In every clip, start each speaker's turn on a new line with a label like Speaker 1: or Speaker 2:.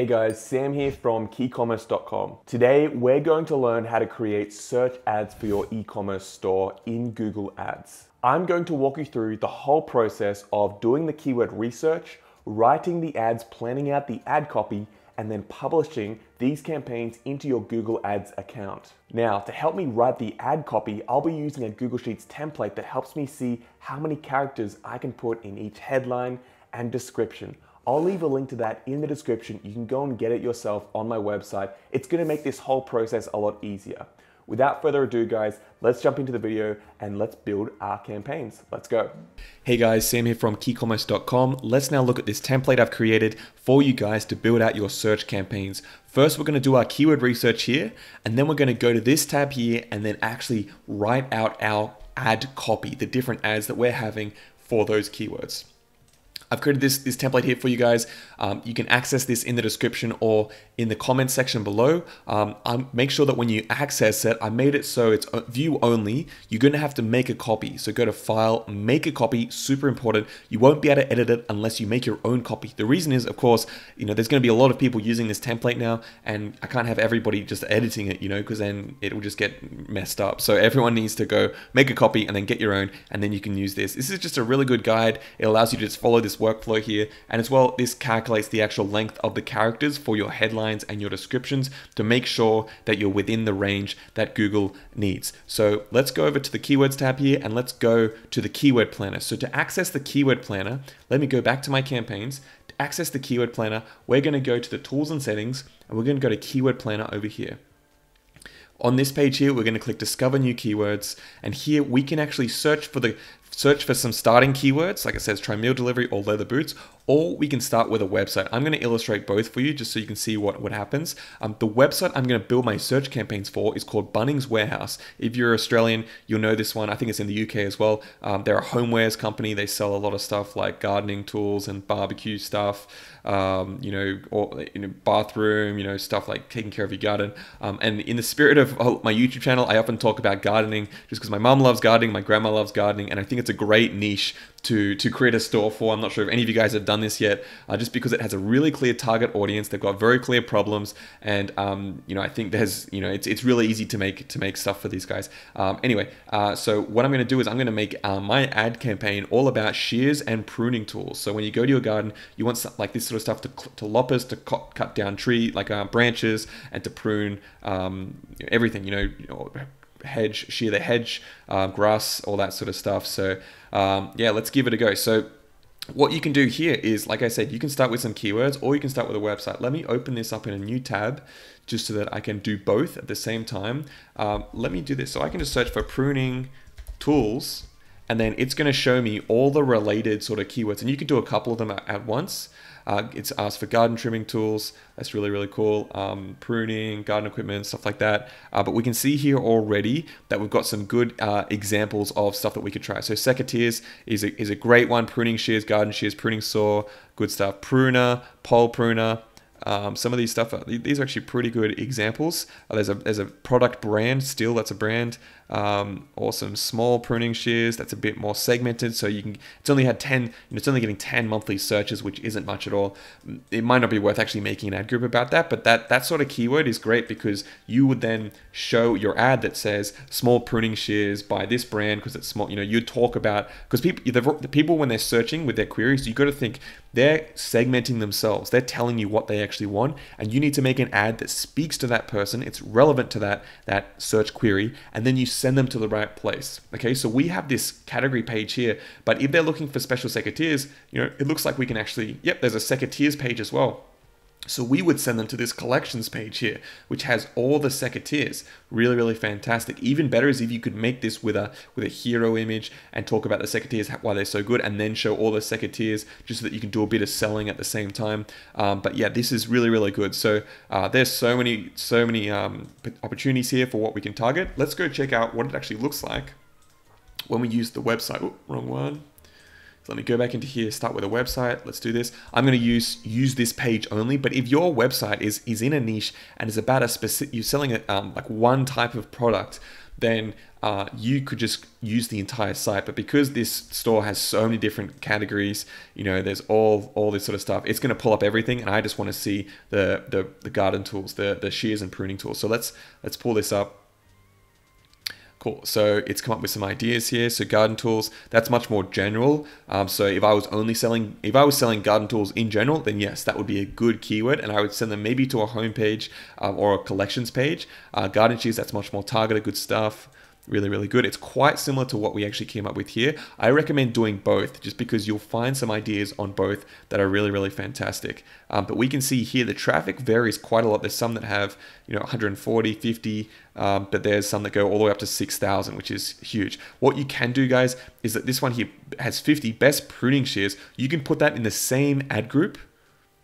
Speaker 1: Hey guys, Sam here from keycommerce.com. Today we're going to learn how to create search ads for your e-commerce store in Google Ads. I'm going to walk you through the whole process of doing the keyword research, writing the ads, planning out the ad copy, and then publishing these campaigns into your Google Ads account. Now, to help me write the ad copy, I'll be using a Google Sheets template that helps me see how many characters I can put in each headline and description. I'll leave a link to that in the description. You can go and get it yourself on my website. It's gonna make this whole process a lot easier. Without further ado, guys, let's jump into the video and let's build our campaigns. Let's go.
Speaker 2: Hey guys, Sam here from keycommerce.com. Let's now look at this template I've created for you guys to build out your search campaigns. First, we're gonna do our keyword research here, and then we're gonna go to this tab here and then actually write out our ad copy, the different ads that we're having for those keywords. I've created this, this template here for you guys. Um, you can access this in the description or in the comment section below. Um, make sure that when you access it, I made it so it's view only. You're going to have to make a copy. So go to File, make a copy. Super important. You won't be able to edit it unless you make your own copy. The reason is, of course, you know, there's going to be a lot of people using this template now, and I can't have everybody just editing it, you know, because then it will just get messed up. So everyone needs to go make a copy and then get your own, and then you can use this. This is just a really good guide. It allows you to just follow this workflow here. And as well, this calculates the actual length of the characters for your headlines and your descriptions to make sure that you're within the range that Google needs. So let's go over to the keywords tab here and let's go to the keyword planner. So to access the keyword planner, let me go back to my campaigns. To access the keyword planner, we're going to go to the tools and settings and we're going to go to keyword planner over here. On this page here, we're going to click discover new keywords and here we can actually search for the search for some starting keywords, like it says try meal delivery or leather boots, or we can start with a website. I'm going to illustrate both for you just so you can see what, what happens. Um, the website I'm going to build my search campaigns for is called Bunnings Warehouse. If you're Australian, you'll know this one. I think it's in the UK as well. Um, they're a homewares company. They sell a lot of stuff like gardening tools and barbecue stuff, um, you know, or you know, bathroom, you know, stuff like taking care of your garden. Um, and in the spirit of my YouTube channel, I often talk about gardening just because my mom loves gardening, my grandma loves gardening, and I think it's a great niche to to create a store for. I'm not sure if any of you guys have done this yet, uh, just because it has a really clear target audience. They've got very clear problems, and um, you know I think there's you know it's, it's really easy to make to make stuff for these guys. Um, anyway, uh, so what I'm going to do is I'm going to make uh, my ad campaign all about shears and pruning tools. So when you go to your garden, you want some, like this sort of stuff to to loppers to cut, cut down tree like uh, branches and to prune um, everything. You know, you know hedge, shear the hedge, uh, grass, all that sort of stuff. So um, yeah, let's give it a go. So what you can do here is, like I said, you can start with some keywords or you can start with a website. Let me open this up in a new tab just so that I can do both at the same time. Um, let me do this. So I can just search for pruning tools and then it's going to show me all the related sort of keywords and you can do a couple of them at once. Uh, it's asked for garden trimming tools. That's really, really cool. Um, pruning, garden equipment, stuff like that. Uh, but we can see here already that we've got some good uh, examples of stuff that we could try. So secateurs is a, is a great one. Pruning shears, garden shears, pruning saw, good stuff. Pruner, pole pruner, um, some of these stuff, are, these are actually pretty good examples. Uh, there's a there's a product brand still that's a brand. Um, awesome small pruning shears that's a bit more segmented, so you can. It's only had ten. it's only getting ten monthly searches, which isn't much at all. It might not be worth actually making an ad group about that, but that that sort of keyword is great because you would then show your ad that says small pruning shears by this brand because it's small. You know, you'd talk about because people the, the people when they're searching with their queries, you got to think they're segmenting themselves. They're telling you what they actually want, and you need to make an ad that speaks to that person. It's relevant to that that search query, and then you send them to the right place. Okay, so we have this category page here, but if they're looking for special secateurs, you know, it looks like we can actually, yep, there's a secateurs page as well. So we would send them to this collections page here, which has all the secateurs. Really, really fantastic. Even better is if you could make this with a with a hero image and talk about the secateurs, why they're so good, and then show all the secateurs just so that you can do a bit of selling at the same time. Um, but yeah, this is really, really good. So uh, there's so many, so many um, opportunities here for what we can target. Let's go check out what it actually looks like when we use the website. Wrong one. Let me go back into here, start with a website. Let's do this. I'm going to use use this page only, but if your website is is in a niche and is about a specific, you're selling a, um, like one type of product, then uh, you could just use the entire site. But because this store has so many different categories, you know, there's all all this sort of stuff. It's going to pull up everything, and I just want to see the, the the garden tools, the the shears and pruning tools. So let's let's pull this up. Cool. So it's come up with some ideas here. So garden tools, that's much more general. Um, so if I was only selling, if I was selling garden tools in general, then yes, that would be a good keyword, and I would send them maybe to a homepage um, or a collections page. Uh, garden shears, that's much more targeted, good stuff really, really good. It's quite similar to what we actually came up with here. I recommend doing both just because you'll find some ideas on both that are really, really fantastic. Um, but we can see here the traffic varies quite a lot. There's some that have, you know, 140, 50, um, but there's some that go all the way up to 6,000, which is huge. What you can do, guys, is that this one here has 50 best pruning shears. You can put that in the same ad group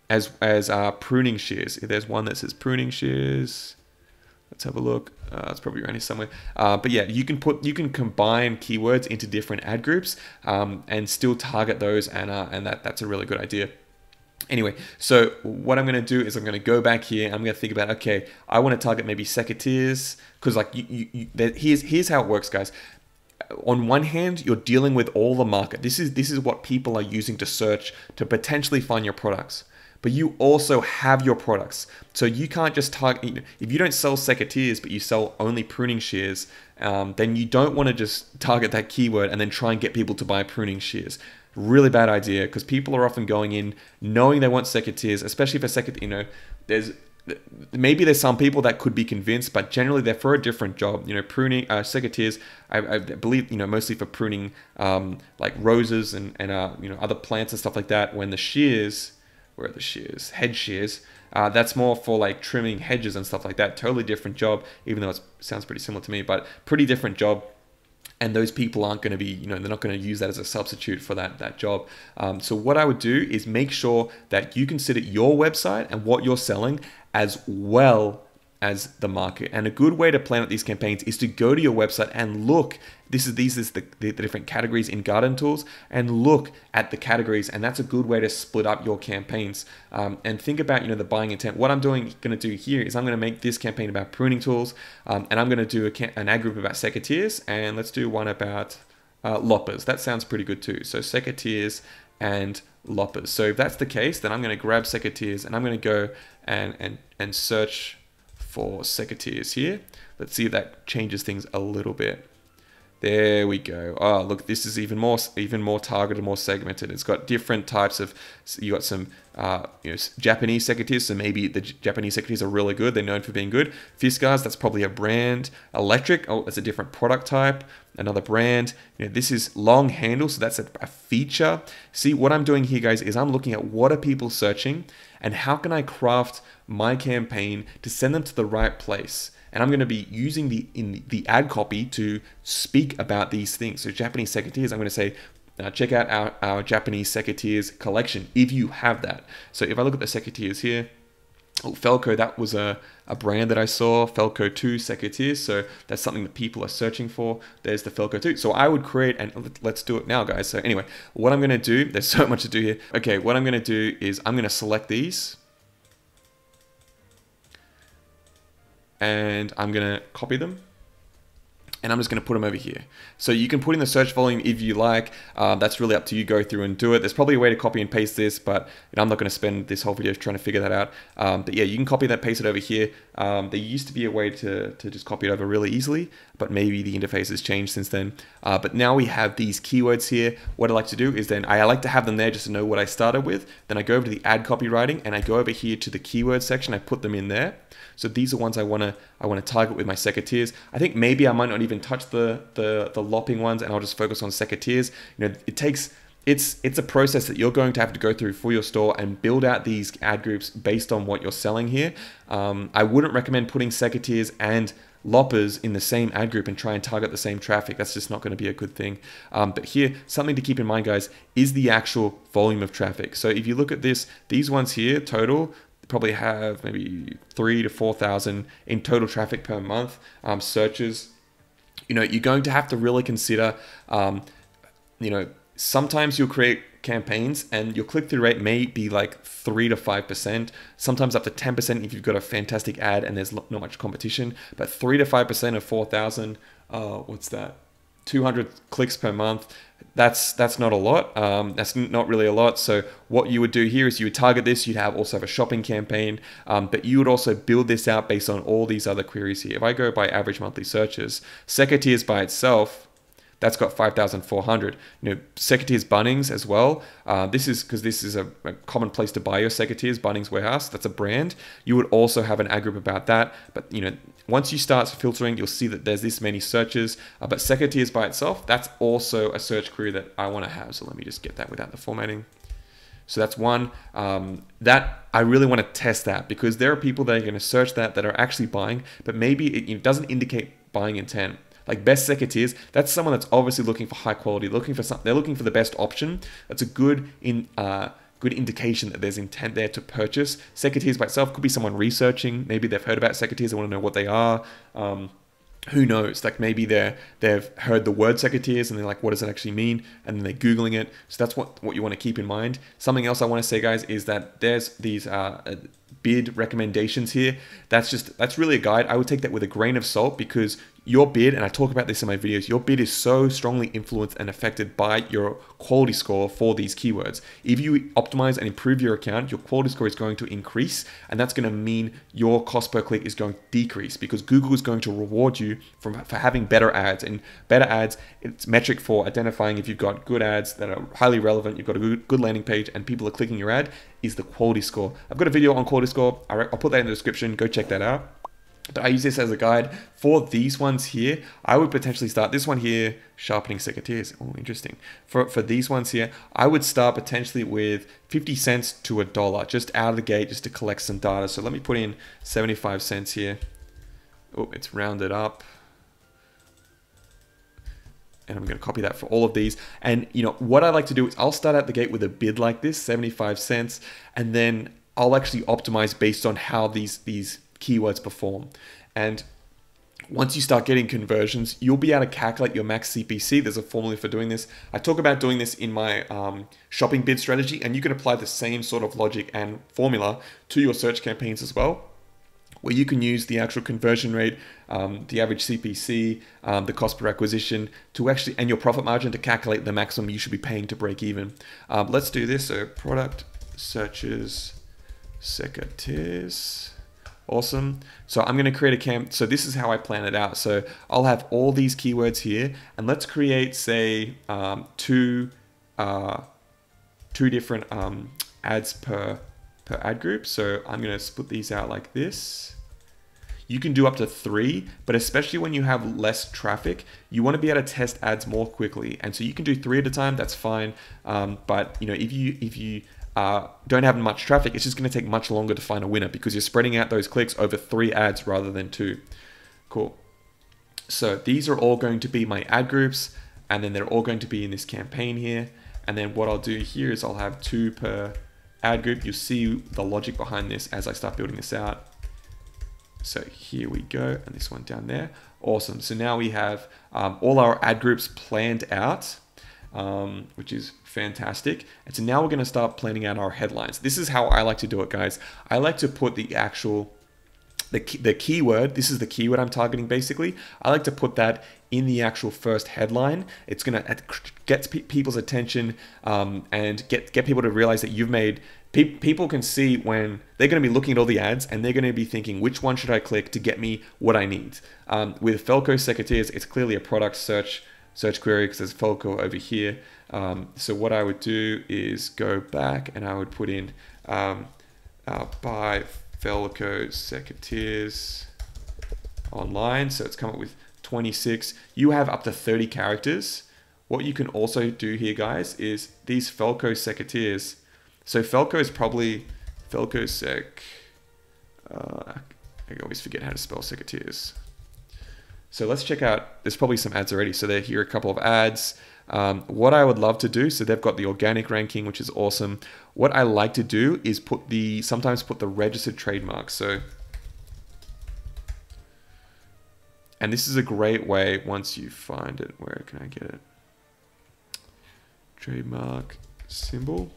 Speaker 2: as, as uh, pruning shears. If there's one that says pruning shears, let's have a look. Uh, it's probably around here somewhere. Uh, but yeah, you can put you can combine keywords into different ad groups um, and still target those, and uh, and that that's a really good idea. Anyway, so what I'm going to do is I'm going to go back here. I'm going to think about okay, I want to target maybe secateurs because like you, you, you that, here's here's how it works, guys. On one hand, you're dealing with all the market. This is this is what people are using to search to potentially find your products but you also have your products. So you can't just target, if you don't sell secateurs, but you sell only pruning shears, um, then you don't want to just target that keyword and then try and get people to buy pruning shears. Really bad idea because people are often going in knowing they want secateurs, especially for secateurs, you know, there's maybe there's some people that could be convinced, but generally they're for a different job. You know, pruning uh, secateurs, I, I believe, you know, mostly for pruning um, like roses and and uh, you know other plants and stuff like that. When the shears where are the shears? Hedge shears. Uh, that's more for like trimming hedges and stuff like that. Totally different job, even though it sounds pretty similar to me, but pretty different job. And those people aren't going to be, you know, they're not going to use that as a substitute for that that job. Um, so what I would do is make sure that you consider your website and what you're selling as well as the market. And a good way to plan out these campaigns is to go to your website and look. This is these is the, the, the, different categories in Garden Tools, and look at the categories, and that's a good way to split up your campaigns. Um, and think about you know the buying intent. What I'm doing going to do here is I'm going to make this campaign about pruning tools, um, and I'm going to do a, an ad group about secateurs, and let's do one about uh, loppers. That sounds pretty good too. So secateurs and loppers. So if that's the case, then I'm going to grab secateurs and I'm going to go and and and search for secateurs here. Let's see if that changes things a little bit. There we go. Oh, look, this is even more, even more targeted, more segmented. It's got different types of. You got some, uh, you know, Japanese secateurs. So maybe the Japanese secateurs are really good. They're known for being good. Fiskars, that's probably a brand. Electric, oh, that's a different product type. Another brand. You know, this is long handle, so that's a, a feature. See, what I'm doing here, guys, is I'm looking at what are people searching, and how can I craft my campaign to send them to the right place and I'm going to be using the in the ad copy to speak about these things. So Japanese secateurs, I'm going to say, uh, check out our, our Japanese secateurs collection if you have that. So if I look at the secateurs here, oh, Felco, that was a, a brand that I saw, Felco 2 secateurs. So that's something that people are searching for. There's the Felco 2. So I would create, and let's do it now, guys. So anyway, what I'm going to do, there's so much to do here. Okay, what I'm going to do is I'm going to select these and I'm gonna copy them and I'm just going to put them over here. So you can put in the search volume if you like. Uh, that's really up to you. Go through and do it. There's probably a way to copy and paste this, but I'm not going to spend this whole video trying to figure that out. Um, but yeah, you can copy that, paste it over here. Um, there used to be a way to, to just copy it over really easily, but maybe the interface has changed since then. Uh, but now we have these keywords here. What I like to do is then I like to have them there just to know what I started with. Then I go over to the ad copywriting and I go over here to the keyword section. I put them in there. So these are ones I want to I want to target with my secateurs. I think maybe I might not even touch the the the lopping ones and I'll just focus on secateurs. You know, it takes it's it's a process that you're going to have to go through for your store and build out these ad groups based on what you're selling here. Um, I wouldn't recommend putting secateurs and loppers in the same ad group and try and target the same traffic. That's just not going to be a good thing. Um, but here, something to keep in mind, guys, is the actual volume of traffic. So if you look at this, these ones here, total, probably have maybe three to 4,000 in total traffic per month, um, searches. You know, you're going to have to really consider, um, you know, sometimes you'll create campaigns and your click-through rate may be like 3 to 5% sometimes up to 10% if you've got a fantastic ad and there's not much competition but 3 to 5% of 4000 uh, what's that 200 clicks per month that's that's not a lot um, that's not really a lot so what you would do here is you would target this you'd have also have a shopping campaign um, but you would also build this out based on all these other queries here if i go by average monthly searches secateurs by itself that's got 5,400. You know, Secateurs Bunnings as well. Uh, this is because this is a, a, common place to buy your Secateurs Bunnings Warehouse. That's a brand. You would also have an ad group about that. But you know, once you start filtering, you'll see that there's this many searches. Uh, but Secateurs by itself, that's also a search query that I want to have. So let me just get that without the formatting. So that's one um, that I really want to test that because there are people that are going to search that that are actually buying, but maybe it, it doesn't indicate buying intent. Like best secateurs, that's someone that's obviously looking for high quality, looking for something. They're looking for the best option. That's a good in uh, good indication that there's intent there to purchase. Secateurs by itself could be someone researching. Maybe they've heard about secateurs. They want to know what they are. Um, who knows? Like maybe they're they've heard the word secateurs and they're like, what does it actually mean? And then they're googling it. So that's what what you want to keep in mind. Something else I want to say, guys, is that there's these uh, bid recommendations here. That's just that's really a guide. I would take that with a grain of salt because your bid, and I talk about this in my videos, your bid is so strongly influenced and affected by your quality score for these keywords. If you optimize and improve your account, your quality score is going to increase, and that's going to mean your cost per click is going to decrease because Google is going to reward you from, for having better ads. And better ads, it's metric for identifying if you've got good ads that are highly relevant, you've got a good, good landing page, and people are clicking your ad, is the quality score. I've got a video on quality score. I'll put that in the description. Go check that out. But I use this as a guide for these ones here. I would potentially start this one here, sharpening secateurs. Oh, interesting. For, for these ones here, I would start potentially with 50 cents to a dollar, just out of the gate, just to collect some data. So let me put in 75 cents here. Oh, it's rounded up. And I'm going to copy that for all of these. And you know what I like to do is I'll start out the gate with a bid like this, 75 cents, and then I'll actually optimize based on how these these keywords perform. And once you start getting conversions, you'll be able to calculate your max CPC. There's a formula for doing this. I talk about doing this in my um, shopping bid strategy, and you can apply the same sort of logic and formula to your search campaigns as well, where you can use the actual conversion rate, um, the average CPC, um, the cost per acquisition to actually, and your profit margin to calculate the maximum you should be paying to break even. Um, let's do this. So product searches secateurs. Awesome. So I'm going to create a camp. So this is how I plan it out. So I'll have all these keywords here and let's create say um, two, uh, two different um, ads per, per ad group. So I'm going to split these out like this. You can do up to three, but especially when you have less traffic, you want to be able to test ads more quickly. And so you can do three at a time. That's fine. Um, but you know, if you if you uh, don't have much traffic, it's just going to take much longer to find a winner because you're spreading out those clicks over three ads rather than two. Cool. So these are all going to be my ad groups, and then they're all going to be in this campaign here. And then what I'll do here is I'll have two per ad group. You'll see the logic behind this as I start building this out. So here we go, and this one down there. Awesome. So now we have um, all our ad groups planned out um, which is fantastic. And so now we're going to start planning out our headlines. This is how I like to do it, guys. I like to put the actual the, key, the keyword, this is the keyword I'm targeting basically. I like to put that in the actual first headline. It's going to get people's attention um, and get, get people to realize that you've made, pe people can see when they're going to be looking at all the ads and they're going to be thinking, which one should I click to get me what I need? Um, with Felco Secateurs, it's clearly a product search search query because there's Felco over here. Um, so what I would do is go back and I would put in um, uh, buy Felco secateurs online. So it's come up with 26. You have up to 30 characters. What you can also do here, guys, is these Felco secateurs. So Felco is probably Felco sec. Uh, I always forget how to spell secateurs. So let's check out, there's probably some ads already. So there here are a couple of ads. Um, what I would love to do, so they've got the organic ranking, which is awesome. What I like to do is put the, sometimes put the registered trademark. So, and this is a great way once you find it, where can I get it? Trademark symbol.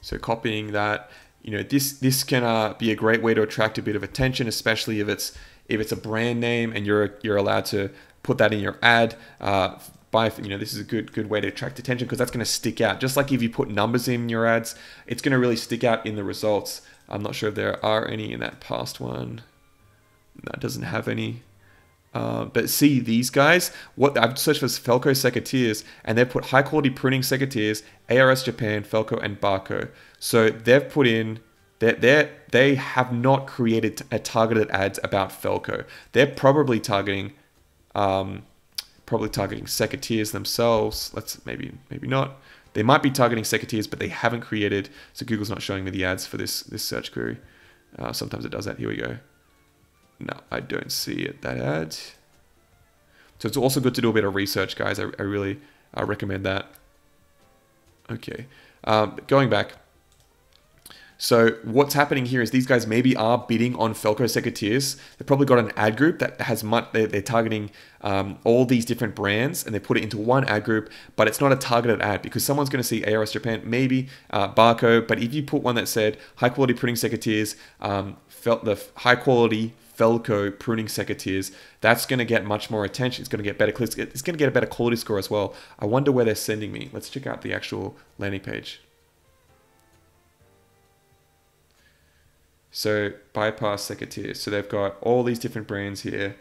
Speaker 2: So copying that, you know, this this can uh, be a great way to attract a bit of attention, especially if it's if it's a brand name and you're you're allowed to put that in your ad. Uh, by you know, this is a good good way to attract attention because that's going to stick out. Just like if you put numbers in your ads, it's going to really stick out in the results. I'm not sure if there are any in that past one. That doesn't have any. Uh, but see these guys, what I've searched for Felco secateurs, and they've put high quality pruning secateurs, ARS Japan, Felco, and Bahco. So they've put in they they they have not created a targeted ads about Felco. They're probably targeting, um, probably targeting secateurs themselves. Let's maybe maybe not. They might be targeting secateurs, but they haven't created. So Google's not showing me the ads for this this search query. Uh, sometimes it does that. Here we go. No, I don't see it, that ad. So it's also good to do a bit of research, guys. I, I really uh, recommend that. Okay, um, going back. So what's happening here is these guys maybe are bidding on Felco Secateurs. They've probably got an ad group that has much, they're, they're targeting um, all these different brands and they put it into one ad group, but it's not a targeted ad because someone's going to see ARS Japan, maybe uh, Bahco, but if you put one that said high quality printing secateurs, um, felt the high quality Felco pruning secateurs, that's going to get much more attention. It's going to get better clicks. It's going to get a better quality score as well. I wonder where they're sending me. Let's check out the actual landing page. So bypass secateurs. So they've got all these different brands here.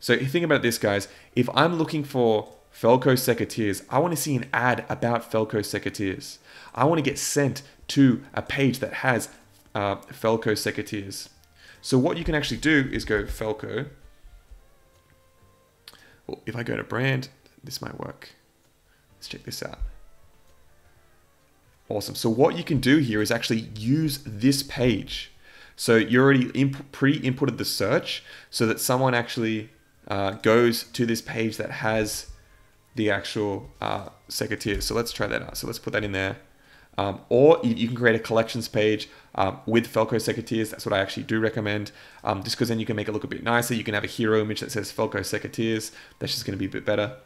Speaker 2: So think about this, guys. If I'm looking for Felco secateurs, I want to see an ad about Felco secateurs. I want to get sent to a page that has uh, Felco secateurs. So what you can actually do is go Felco. Well, if I go to brand, this might work. Let's check this out. Awesome. So what you can do here is actually use this page so you already imp- pre-inputted the search so that someone actually uh, goes to this page that has the actual uh. So let's try that out. So let's put that in there. Um, or you, you, can create a collections page um, with Felco secateurs. That's what I actually do recommend, um, just because then you can make it look a bit nicer. You can have a hero image that says Felco secateurs. That's just going to be a bit better.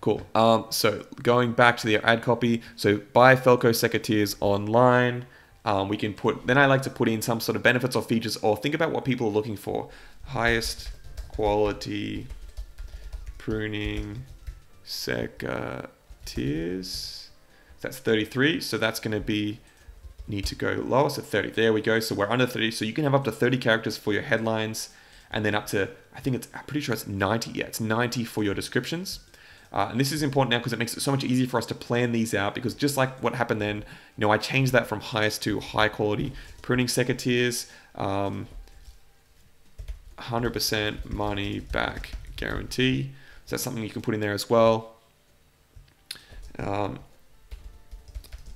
Speaker 2: Cool. Um, so going back to the ad copy. So buy Felco secateurs online. Um, we can put, then I like to put in some sort of benefits or features or think about what people are looking for. Highest quality pruning secateurs. That's 33. So that's going to be, need to go lower. So 30. There we go. So we're under 30. So you can have up to 30 characters for your headlines and then up to, I think it's, I'm pretty sure it's 90. Yeah, it's 90 for your descriptions. Uh, and this is important now because it makes it so much easier for us to plan these out because just like what happened then, you know, I changed that from highest to high quality pruning secateurs, um, 100% money back guarantee. So that's something you can put in there as well. Um,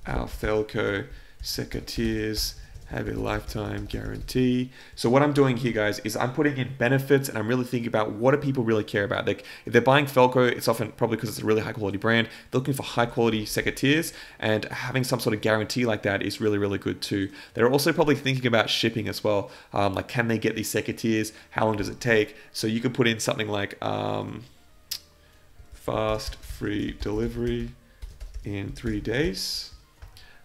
Speaker 2: our Felco secateurs have a lifetime guarantee. So what I'm doing here, guys, is I'm putting in benefits and I'm really thinking about what do people really care about. Like if they're buying Felco, it's often probably because it's a really high quality brand. They're looking for high quality secateurs and having some sort of guarantee like that is really, really good too. They're also probably thinking about shipping as well. Um, like can they get these secateurs? How long does it take? So you could put in something like um, fast free delivery in three days.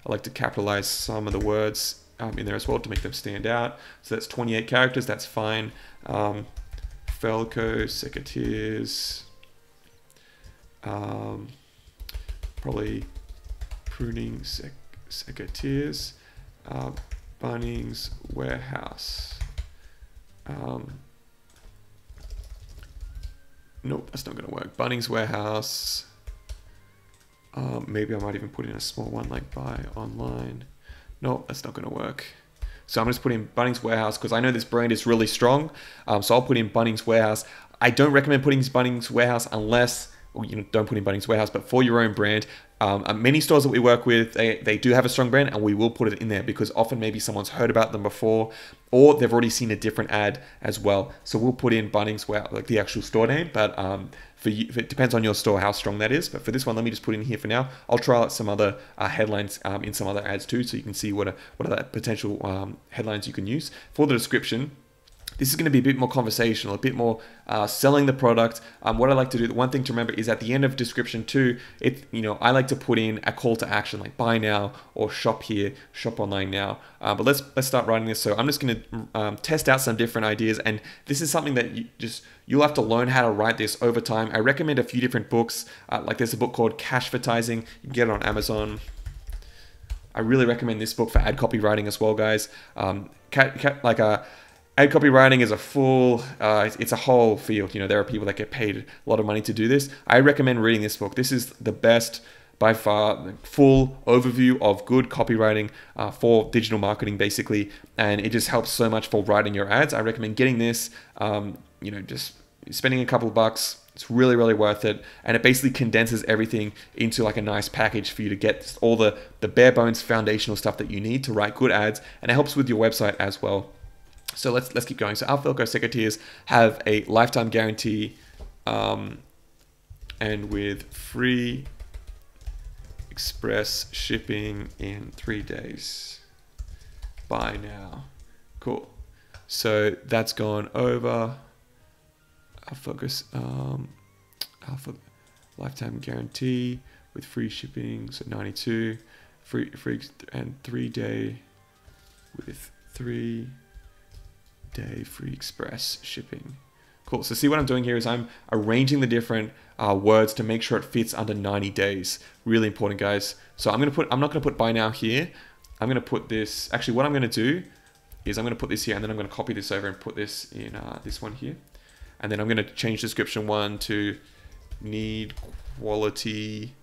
Speaker 2: I like to capitalize some of the words um, in there as well to make them stand out. So that's 28 characters, that's fine. Um, Felco, secateurs, um, probably pruning sec secateurs, uh, Bunnings warehouse. Um, nope, that's not going to work. Bunnings warehouse. Um, maybe I might even put in a small one like buy online. No, that's not going to work. So I'm just putting Bunnings Warehouse because I know this brand is really strong. Um, so I'll put in Bunnings Warehouse. I don't recommend putting Bunnings Warehouse unless, you know, don't put in Bunnings Warehouse, but for your own brand. Um, many stores that we work with, they, they do have a strong brand and we will put it in there because often maybe someone's heard about them before or they've already seen a different ad as well. So we'll put in Bunnings Warehouse, like the actual store name, but um, for you, it depends on your store how strong that is. But for this one, let me just put in here for now. I'll try out some other uh, headlines um, in some other ads too, so you can see what are, what are the potential um, headlines you can use for the description This is going to be a bit more conversational, a bit more uh, selling the product. Um, what I like to do, the one thing to remember is at the end of description two, it you know I like to put in a call to action like buy now or shop here, shop online now. Uh, but let's let's start writing this. So I'm just going to um, test out some different ideas, and this is something that you just you'll have to learn how to write this over time. I recommend a few different books. Uh, like there's a book called Cash Cashvertising. You can get it on Amazon. I really recommend this book for ad copywriting as well, guys. Um, like a uh, ad copywriting is a full, uh, it's a whole field. You know, there are people that get paid a lot of money to do this. I recommend reading this book. This is the best by far full overview of good copywriting uh, for digital marketing basically and it just helps so much for writing your ads i recommend getting this um, you know just spending a couple of bucks it's really, really worth it. And it basically condenses everything into like a nice package for you to get all the, the bare bones foundational stuff that you need to write good ads. And it helps with your website as well. So let's let's keep going. So our Felco secateurs have a lifetime guarantee um, and with free express shipping in three days. Buy now. Cool. So that's gone over focus um, alpha lifetime guarantee with free shipping so 92 free free and three day with three day free express shipping. Cool. So see what i'm doing here is i'm arranging the different uh, words to make sure it fits under 90 days. Really important guys. So i'm going to put i'm not going to put buy now here. I'm going to put this actually what i'm going to do is i'm going to put this here and then i'm going to copy this over and put this in uh, this one here. And then I'm going to change description one to need quality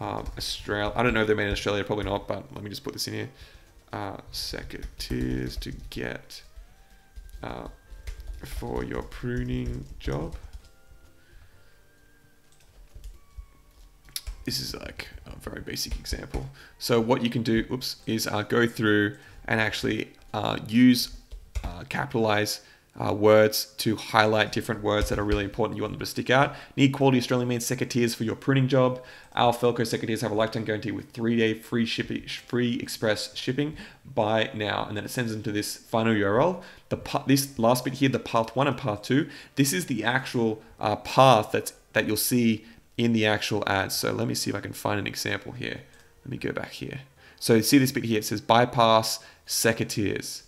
Speaker 2: um, Australia. I don't know if they're made in Australia, probably not, but let me just put this in here. Uh, secateurs to get uh, for your pruning job. This is like a very basic example. So what you can do, oops, is uh, go through and actually uh, use, uh, capitalize uh, words to highlight different words that are really important. You want them to stick out. Need quality Australian made secateurs for your printing job. Our Felco secateurs have a lifetime guarantee with three day free shipping, free express shipping. Buy now, and then it sends them to this final URL. The this last bit here, the path one and path two. This is the actual uh, path that's that you'll see in the actual ads. So let me see if I can find an example here. Let me go back here. So see this bit here. It says bypass secateurs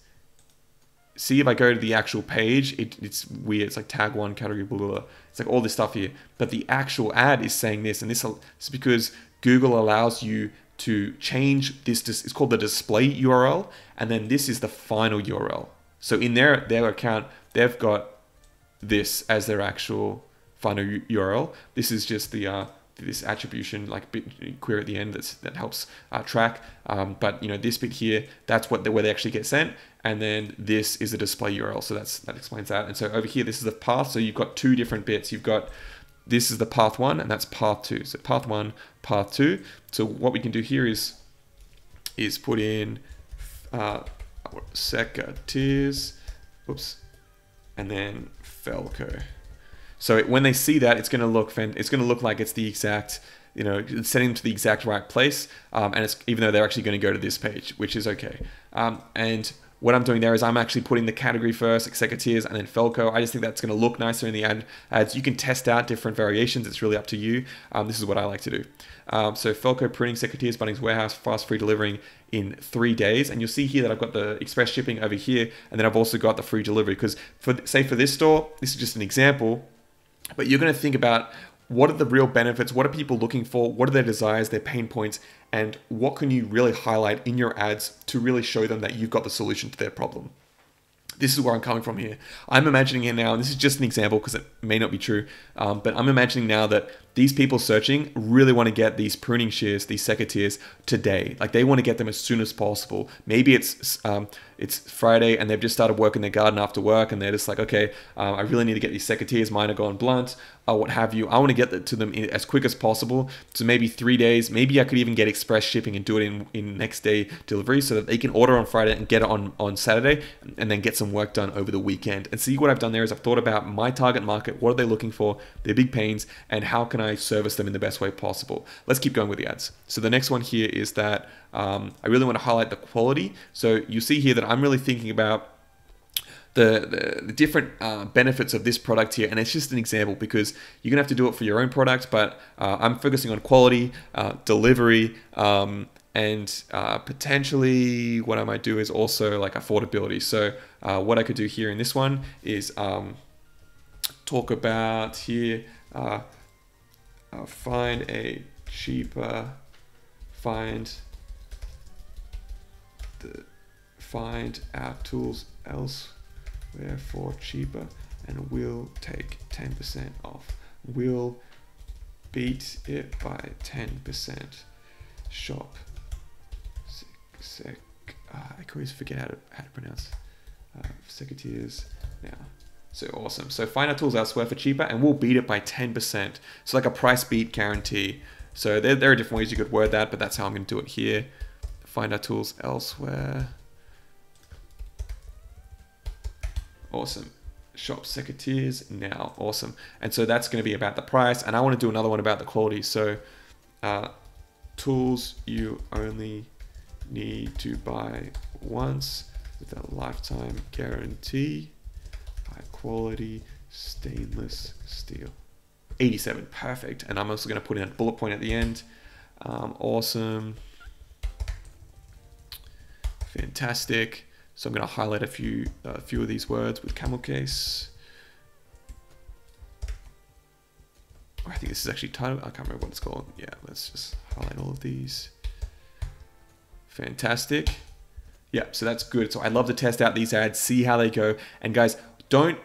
Speaker 2: see if I go to the actual page, it, it's weird. It's like tag one category, blah, blah, blah. It's like all this stuff here. But the actual ad is saying this, and this is because Google allows you to change this. It's called the display URL, and then this is the final URL. So in their their account, they've got this as their actual final URL. This is just the uh, this attribution like bit query at the end that's, that helps uh, track. Um, but you know this bit here, that's what the, where they actually get sent, and then this is the display URL. So that's that explains that. And so over here, this is the path. So you've got two different bits. You've got this is the path one, and that's path two. So path one, path two. So what we can do here is is put in uh, secateurs, oops, and then Felco. So it, when they see that, it's going to look it's going to look like it's the exact you know sending them to the exact right place, um, and it's even though they're actually going to go to this page, which is okay. Um, and what I'm doing there is I'm actually putting the category first, secateurs, and then Felco. I just think that's going to look nicer in the ad ads. You can test out different variations. It's really up to you. Um, this is what I like to do. Um, so Felco printing secateurs, Bunnings Warehouse, fast free delivering in three days. And you'll see here that I've got the express shipping over here, and then I've also got the free delivery. Because for say for this store, this is just an example but you're going to think about what are the real benefits? What are people looking for? What are their desires, their pain points? And what can you really highlight in your ads to really show them that you've got the solution to their problem? This is where I'm coming from here. I'm imagining here now, and this is just an example because it may not be true, um, but I'm imagining now that these people searching really want to get these pruning shears, these secateurs today. Like they want to get them as soon as possible. Maybe it's um, it's Friday and they've just started working their garden after work and they're just like, okay, um, I really need to get these secateurs. Mine are gone blunt or what have you. I want to get to them as quick as possible. So maybe three days. Maybe I could even get express shipping and do it in, in next day delivery so that they can order on Friday and get it on, on Saturday and then get some work done over the weekend. And see what I've done there is I've thought about my target market. What are they looking for? Their big pains and how can I service them in the best way possible? Let's keep going with the ads. So the next one here is that um, I really want to highlight the quality. So you see here that I'm really thinking about the, the, the different uh, benefits of this product here. And it's just an example because you're gonna have to do it for your own product, but uh, I'm focusing on quality, uh, delivery, um, and uh, potentially what I might do is also like affordability. So uh, what I could do here in this one is um, talk about here, uh, find a cheaper, find find our tools elsewhere for cheaper and we'll take 10% off. We'll beat it by 10%. Shop. Sec, uh, I always forget how to, how to pronounce uh, secateurs now. So awesome. So find our tools elsewhere for cheaper and we'll beat it by 10%. So like a price beat guarantee. So there, there are different ways you could word that, but that's how I'm going to do it here. Find our tools elsewhere. Awesome. Shop secateurs now. Awesome. And so that's going to be about the price. And I want to do another one about the quality. So uh, tools you only need to buy once with a lifetime guarantee. High quality stainless steel. 87, perfect. And I'm also going to put in a bullet point at the end. Um, awesome. Fantastic. So I'm going to highlight a few, a uh, few of these words with camel case. I think this is actually title. I can't remember what it's called. Yeah, let's just highlight all of these. Fantastic. Yeah, so that's good. So I love to test out these ads, see how they go. And guys, don't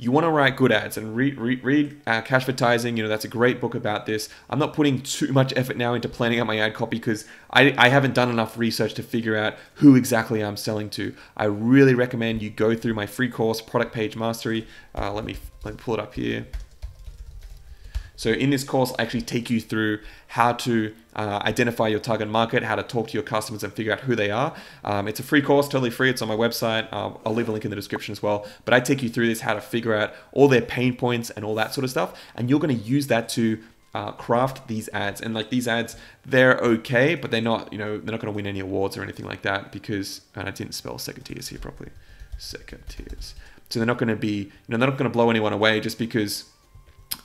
Speaker 2: you want to write good ads and read read, read uh, Cashvertising. You know that's a great book about this. I'm not putting too much effort now into planning out my ad copy because I, I haven't done enough research to figure out who exactly I'm selling to. I really recommend you go through my free course, Product Page Mastery. Uh, let me let me pull it up here. So in this course, I actually take you through how to uh, identify your target market, how to talk to your customers and figure out who they are. Um, it's a free course, totally free. It's on my website. Uh, I'll leave a link in the description as well. But I take you through this, how to figure out all their pain points and all that sort of stuff. And you're going to use that to uh, craft these ads. And like these ads, they're okay, but they're not, you know, they're not going to win any awards or anything like that because, and I didn't spell second tiers here properly. second tiers So they're not going to be, you know, they're not going to blow anyone away just because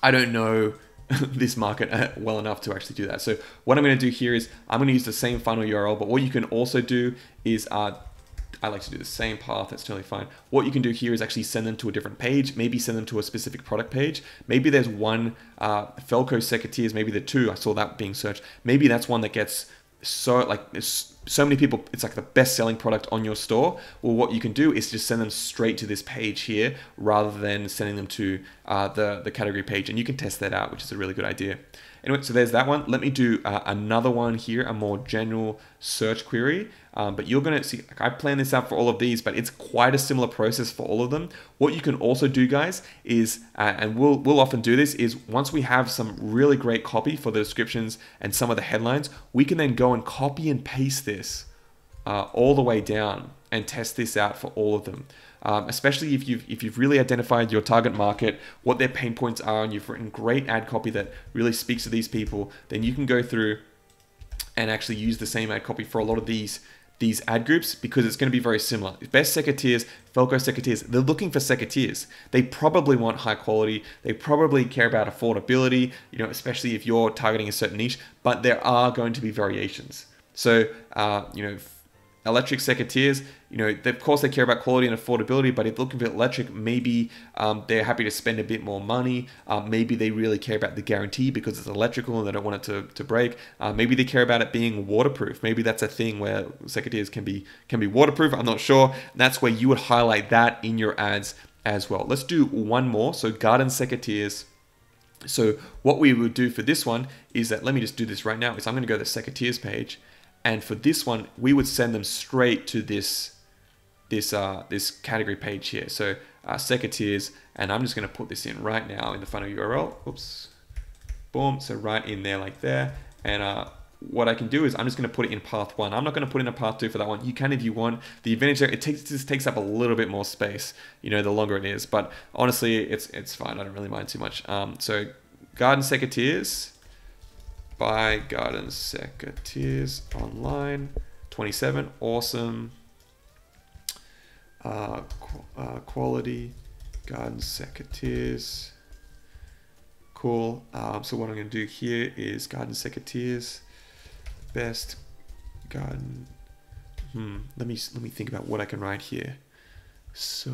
Speaker 2: I don't know this market uh, well enough to actually do that. So what I'm going to do here is I'm going to use the same final URL, but what you can also do is uh, I like to do the same path, that's totally fine. What you can do here is actually send them to a different page, maybe send them to a specific product page. Maybe there's one uh, Felco secateurs, maybe the two, I saw that being searched. Maybe that's one that gets so like so many people it's like the best selling product on your store. Well what you can do is just send them straight to this page here rather than sending them to uh, the the category page. And you can test that out which is a really good idea Anyway, so there's that one. Let me do uh, another one here, a more general search query. Um, but you're to see, like, I plan this out for all of these, but it's quite a similar process for all of them. What you can also do, guys, is, uh, and we'll, we'll often do this, is once we have some really great copy for the descriptions and some of the headlines, we can then go and copy and paste this uh, all the way down and test this out for all of them um, especially if you've if you've really identified your target market, what their pain points are, and you've written great ad copy that really speaks to these people, then you can go through and actually use the same ad copy for a lot of these these ad groups because it's going to be very similar. Best secateurs, Felco secateurs, they're looking for secateurs. They probably want high quality. They probably care about affordability, you know, especially if you're targeting a certain niche, but there are going to be variations. So, uh, you know, electric secateurs, you know, of course they care about quality and affordability, but if looking for electric, maybe um, they're happy to spend a bit more money. Uh, maybe they really care about the guarantee because it's electrical and they don't want it to, to break. Uh, maybe they care about it being waterproof. Maybe that's a thing where secateurs can be can be waterproof. I'm not sure. That's where you would highlight that in your ads as well. Let's do one more. So garden secateurs. So what we would do for this one is that, let me just do this right now, is I'm going to go to the secateurs page and for this one, we would send them straight to this this uh, this category page here. So uh, secateurs, and I'm just going to put this in right now in the final URL. Oops, boom. So right in there like there. And uh, what I can do is I'm just going to put it in path one. I'm not going to put in a path two for that one. You can if you want. The advantage there, it takes just takes up a little bit more space, you know, the longer it is. But honestly, it's it's fine. I don't really mind too much. Um, so garden secateurs Buy Garden Secateurs online. 27, awesome. uh, qu uh, quality garden secateurs. Cool. Um, so what I'm going to do here is garden secateurs, best garden. Hmm. Let me let me think about what I can write here. So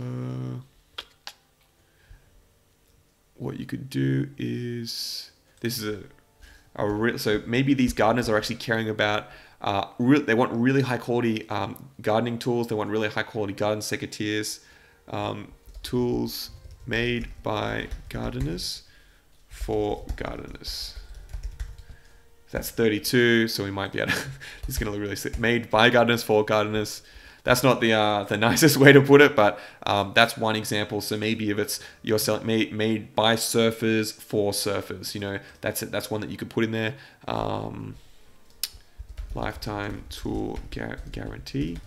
Speaker 2: what you could do is this is a so maybe these gardeners are actually caring about uh, they want really high quality um, gardening tools. They want really high quality garden secateurs, um, tools made by gardeners for gardeners. That's 32, so we might be able going to look really sick. Made by gardeners for gardeners. That's not the uh, the nicest way to put it, but um, that's one example. So maybe if it's you're selling made made by surfers for surfers, you know, that's it. That's one that you could put in there. Um, lifetime tool guarantee.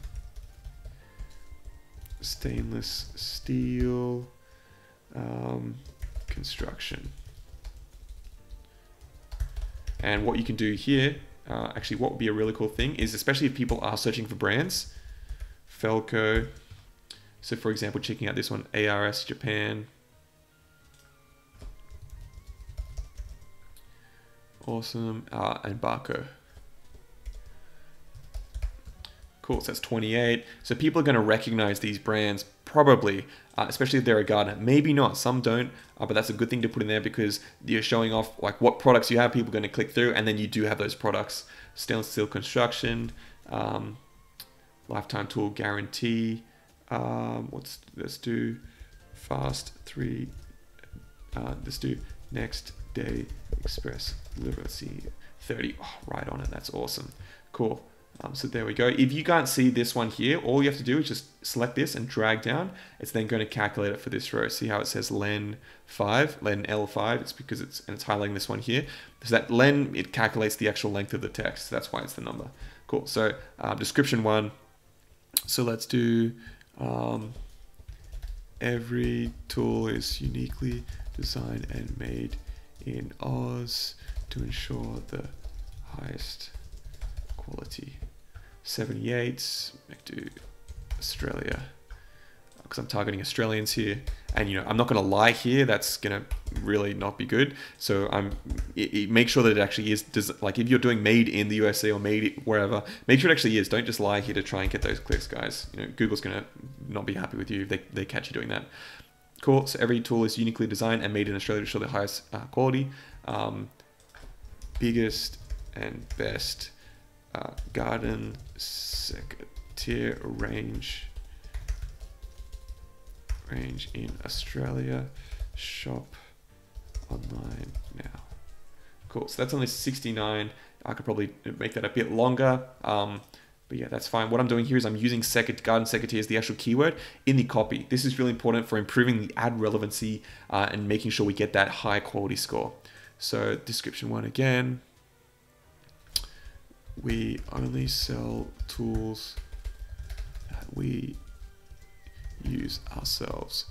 Speaker 2: Stainless steel um, construction. And what you can do here, uh, actually, what would be a really cool thing is, especially if people are searching for brands, Felco. So, for example, checking out this one, ARS Japan. Awesome. Uh, and Bahco. Cool, so that's 28. So people are going to recognize these brands probably, uh, especially if they're a gardener. Maybe not, some don't, uh, but that's a good thing to put in there because you're showing off like what products you have. People are going to click through, and then you do have those products. Stainless steel construction, um, lifetime tool guarantee. Um, what's let's do fast three. Uh, let's do next day express delivery 30. Oh, right on it. That's awesome. Cool. Um, so there we go. If you can't see this one here, all you have to do is just select this and drag down. It's then going to calculate it for this row. See how it says len 5, len L5? It's because it's, and it's highlighting this one here. So that len, it calculates the actual length of the text. That's why it's the number. Cool. So uh, description one. So let's do um, every tool is uniquely designed and made in Oz to ensure the highest quality. 78, make do Australia, because I'm targeting Australians here. And you know, I'm not going to lie here. That's going to really not be good. So I'm it, it, make sure that it actually is. Does, like if you're doing made in the USA or made wherever, make sure it actually is. Don't just lie here to try and get those clicks, guys. You know, Google's going to not be happy with you if they, they catch you doing that. Cool. So every tool is uniquely designed and made in Australia to show the highest uh, quality, um, biggest and best uh, garden secateurs range range in Australia. Shop online now. Cool. So that's only 69. I could probably make that a bit longer. Um, but yeah, that's fine. What I'm doing here is I'm using second garden secateurs as the actual keyword in the copy. This is really important for improving the ad relevancy uh, and making sure we get that high quality score. So description one again we only sell tools that we use ourselves.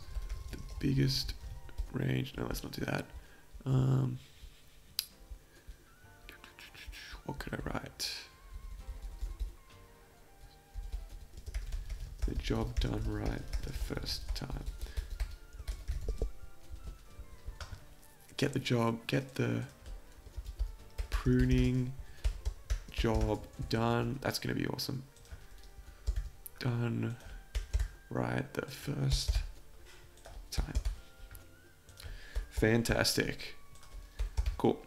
Speaker 2: The biggest range, no, let's not do that. Um, what could I write? The job done right the first time. Get the job, get the pruning job done. That's going to be awesome. Done right the first time. Fantastic. Cool.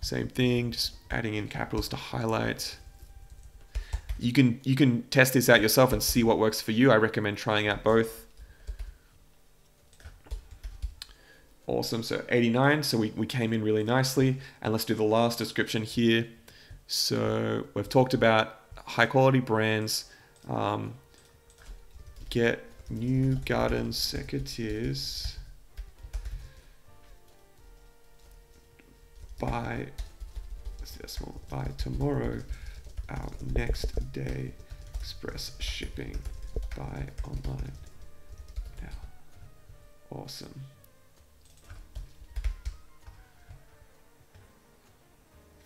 Speaker 2: Same thing, just adding in capitals to highlight. You can you can test this out yourself and see what works for you. I recommend trying out both. Awesome, so 89, so we, we came in really nicely. And let's do the last description here. So we've talked about high quality brands, um, get new garden secateurs by, by tomorrow, our next day express shipping by online now. Awesome.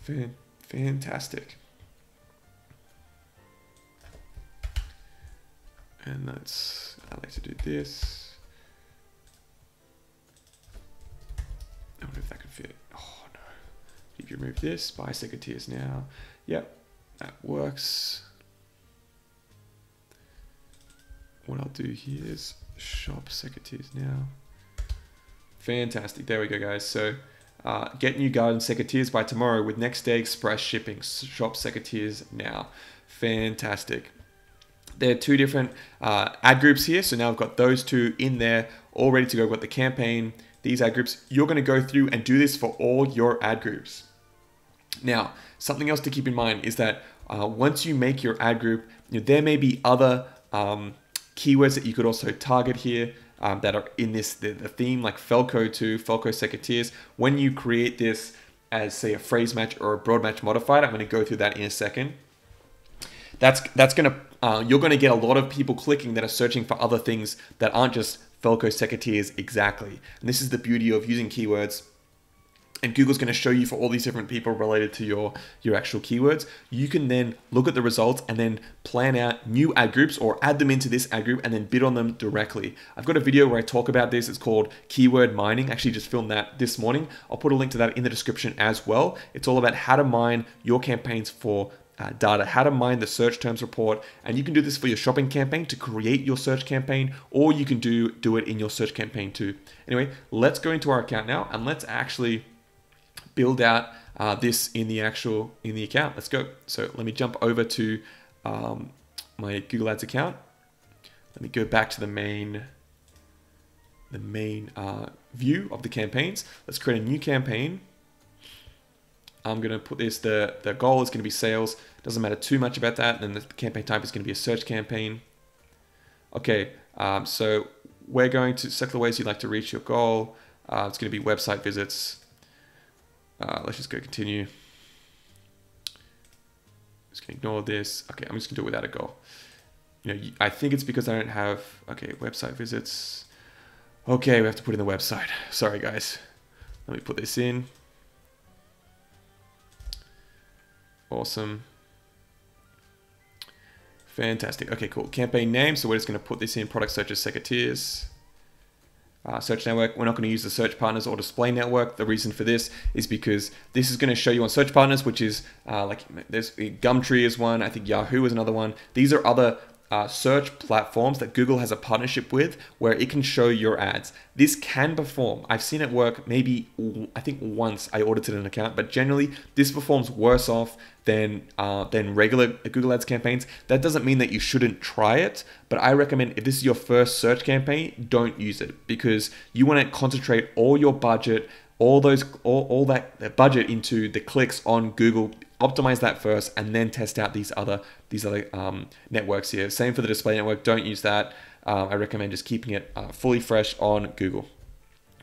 Speaker 2: Fan- fantastic. And let's, I like to do this. I wonder if that could fit. Oh no. If you remove this, buy secateurs now. Yep, that works. What I'll do here is shop secateurs now. Fantastic. There we go, guys. So uh, get new garden secateurs by tomorrow with next day express shipping. Shop secateurs now. Fantastic. There are two different uh, ad groups here. So now I've got those two in there, all ready to go. I've got the campaign, these ad groups. You're going to go through and do this for all your ad groups. Now, something else to keep in mind is that uh, once you make your ad group, you know, there may be other um, keywords that you could also target here um, that are in this the, the theme, like Felco 2, Felco Secateurs. When you create this as say a phrase match or a broad match modified, I'm going to go through that in a second. That's that's going to uh, you're going to get a lot of people clicking that are searching for other things that aren't just Felco Secateurs exactly. And this is the beauty of using keywords and Google's going to show you for all these different people related to your your actual keywords. You can then look at the results and then plan out new ad groups or add them into this ad group and then bid on them directly. I've got a video where I talk about this. It's called keyword mining. I actually just filmed that this morning. I'll put a link to that in the description as well. It's all about how to mine your campaigns for uh, data, how to mine the search terms report, and you can do this for your shopping campaign to create your search campaign, or you can do do it in your search campaign too. Anyway, let's go into our account now and let's actually build out uh, this in the actual in the account. Let's go. So let me jump over to um, my Google Ads account. Let me go back to the main the main uh, view of the campaigns. Let's create a new campaign. I'm gonna put this. The the goal is gonna be sales. Doesn't matter too much about that. And the campaign type is gonna be a search campaign. Okay. Um, so we're going to select the ways you'd like to reach your goal. Uh, it's going to be website visits, uh, let's just go continue. Just gonna ignore this. Okay, I'm just gonna do it without a goal. You know, I think it's because I don't have, okay, website visits. Okay, we have to put in the website. Sorry, guys. Let me put this in. Awesome. Fantastic. Okay, cool. Campaign name. So we're just going to put this in product search as secateurs uh, search network. We're not going to use the search partners or display network. The reason for this is because this is going to show you on search partners, which is uh, like there's Gumtree is one. I think Yahoo is another one. These are other uh, search platforms that Google has a partnership with where it can show your ads. This can perform. I've seen it work maybe, I think once I audited an account, but generally this performs worse off than, uh, than regular Google Ads campaigns. That doesn't mean that you shouldn't try it, but I recommend if this is your first search campaign, don't use it because you want to concentrate all your budget all those all, all that budget into the clicks on Google optimize that first and then test out these other these other um, networks here. Same for the display network. Don't use that. Um, I recommend just keeping it uh, fully fresh on Google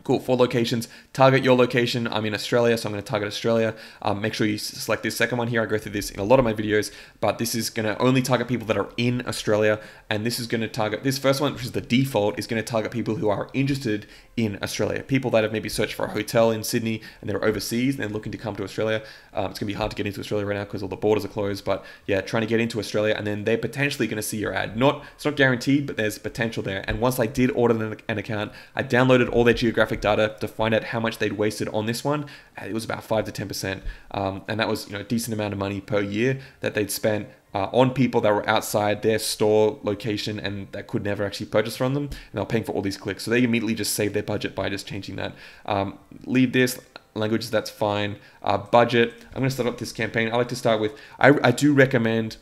Speaker 2: Cool, four locations. Target your location. I'm in Australia, so I'm going to target Australia. Um, make sure you select this second one here. I go through this in a lot of my videos, but this is going to only target people that are in Australia. And this is going to target, this first one, which is the default, is going to target people who are interested in Australia. People that have maybe searched for a hotel in Sydney and they're overseas and they're looking to come to Australia. Um, it's going to be hard to get into Australia right now because all the borders are closed. But yeah, trying to get into Australia and then they're potentially going to see your ad. Not It's not guaranteed, but there's potential there. And once I did order an account, I downloaded all their geographic data to find out how much they'd wasted on this one. It was about five to ten percent, um, and that was you know a decent amount of money per year that they'd spent uh, on people that were outside their store location and that could never actually purchase from them, and they're paying for all these clicks. So they immediately just save their budget by just changing that. Um, leave this languages, that's fine. Uh, budget, I'm going to start up this campaign. I like to start with, I, I do recommend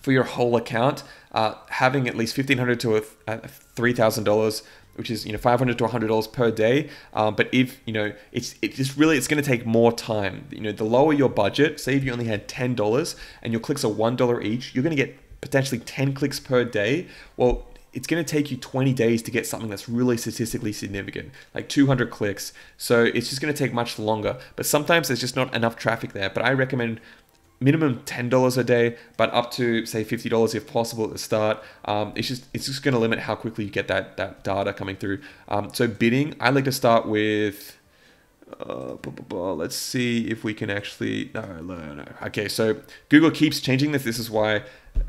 Speaker 2: for your whole account, uh, having at least fifteen hundred to $3,000 which is you know 500 to 100 dollars per day um, but if you know it's it's just really it's going to take more time you know the lower your budget say if you only had 10 dollars and your clicks are one dollar each you're going to get potentially 10 clicks per day well it's going to take you 20 days to get something that's really statistically significant, like 200 clicks. So it's just going to take much longer. But sometimes there's just not enough traffic there. But I recommend minimum $10 a day, but up to say $50 if possible at the start. Um, it's just it's just going to limit how quickly you get that that data coming through. Um, so bidding, I like to start with Uh, blah, blah, blah. Let's see if we can actually. No, no, no. Okay, so Google keeps changing this. This is why,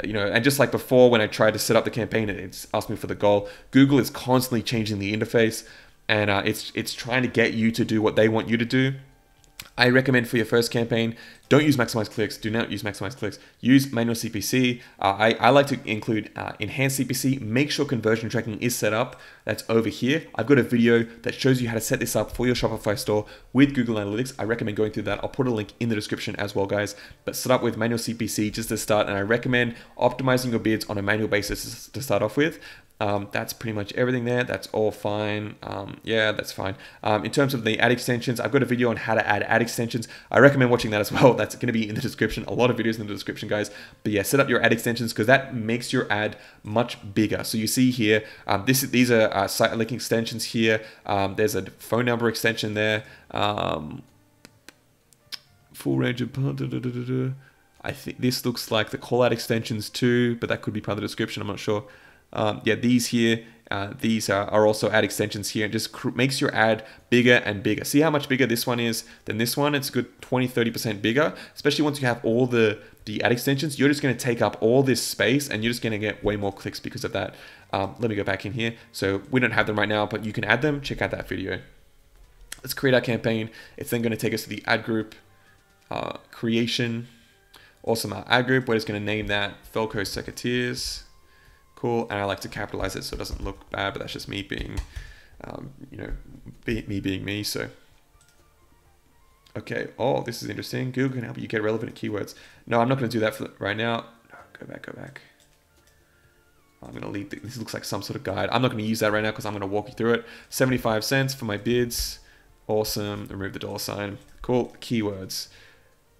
Speaker 2: you know, and just like before when I tried to set up the campaign, it's asked me for the goal. Google is constantly changing the interface, and uh, it's it's trying to get you to do what they want you to do. I recommend for your first campaign, don't use maximize clicks. Do not use maximize clicks. Use manual CPC. Uh, I, I like to include uh, enhanced CPC. Make sure conversion tracking is set up. That's over here. I've got a video that shows you how to set this up for your Shopify store with Google Analytics. I recommend going through that. I'll put a link in the description as well, guys. But set up with manual CPC just to start. And I recommend optimizing your bids on a manual basis to start off with. Um, that's pretty much everything there. That's all fine. Um, yeah, that's fine. Um, in terms of the ad extensions, I've got a video on how to add ad extensions. I recommend watching that as well. That's going to be in the description. A lot of videos in the description, guys. But yeah, set up your ad extensions because that makes your ad much bigger. So you see here, um, this these are uh, site link extensions here. Um, there's a phone number extension there. Um, full range of. I think this looks like the call out extensions too, but that could be part of the description. I'm not sure. Um, yeah, these here, uh, these are, are, also ad extensions here. It just makes your ad bigger and bigger. See how much bigger this one is than this one? It's good 20, 30% bigger, especially once you have all the, the ad extensions. You're just going to take up all this space and you're just going to get way more clicks because of that. Um, let me go back in here. So we don't have them right now, but you can add them. Check out that video. Let's create our campaign. It's then going to take us to the ad group uh, creation. Awesome. Our ad group, we're just going to name that Felco Secateurs. Cool, and I like to capitalize it so it doesn't look bad, but that's just me being, um, you know, be, me being me, so. Okay, oh, this is interesting. Google can help you get relevant keywords. No, I'm not going to do that for right now. No, go back, go back. I'm going to leave, this looks like some sort of guide. I'm not going to use that right now because I'm going to walk you through it. 75 cents for my bids. Awesome. Remove the dollar sign. Cool. Keywords.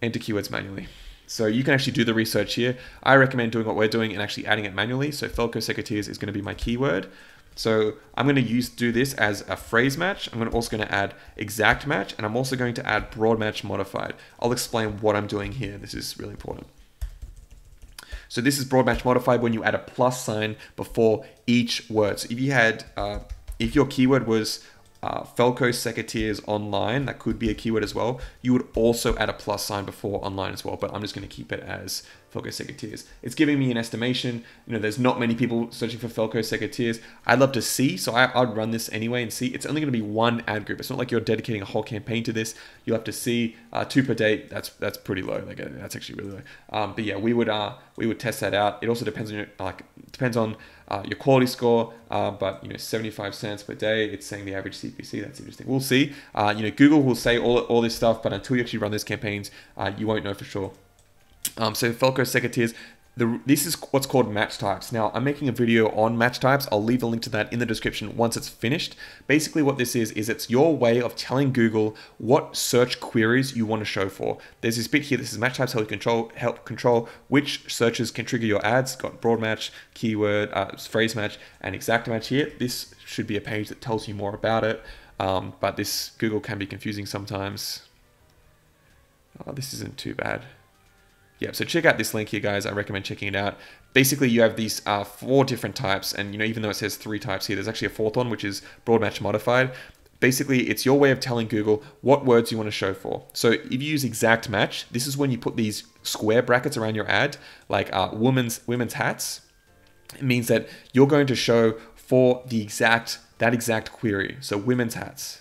Speaker 2: Enter keywords manually. So you can actually do the research here. I recommend doing what we're doing and actually adding it manually. So Felco Secateurs is going to be my keyword. So I'm going to use do this as a phrase match. I'm also going to add exact match, and I'm also going to add broad match modified. I'll explain what I'm doing here. This is really important. So this is broad match modified when you add a plus sign before each word. So if you had, uh, if your keyword was uh, Felco Secateurs online, that could be a keyword as well. You would also add a plus sign before online as well, but I'm just going to keep it as Felco Secateurs. It's giving me an estimation. You know, there's not many people searching for Felco Secateurs. I'd love to see, so I, would run this anyway and see. It's only going to be one ad group. It's not like you're dedicating a whole campaign to this. You'll have to see uh, two per day. That's that's pretty low. Like uh, that's actually really low. Um, but yeah, we would uh we would test that out. It also depends on your like depends on uh, your quality score, uh, but you know, 75 cents per day. It's saying the average CPC. That's interesting. We'll see. Uh, you know, Google will say all, all this stuff, but until you actually run those campaigns, uh, you won't know for sure. Um, so Felco Secateurs, the, this is what's called match types. Now, I'm making a video on match types. I'll leave a link to that in the description once it's finished. Basically, what this is, is it's your way of telling Google what search queries you want to show for. There's this bit here, this is match types, help control, help control which searches can trigger your ads. Got broad match, keyword, uh, phrase match, and exact match here. This should be a page that tells you more about it. Um, but this Google can be confusing sometimes. Oh, this isn't too bad yeah, so check out this link here, guys. I recommend checking it out. Basically, you have these uh, four different types, and you know, even though it says three types here, there's actually a fourth one, which is broad match modified. Basically, it's your way of telling Google what words you want to show for. So if you use exact match, this is when you put these square brackets around your ad, like uh, women's women's hats. It means that you're going to show for the exact that exact query. So women's hats.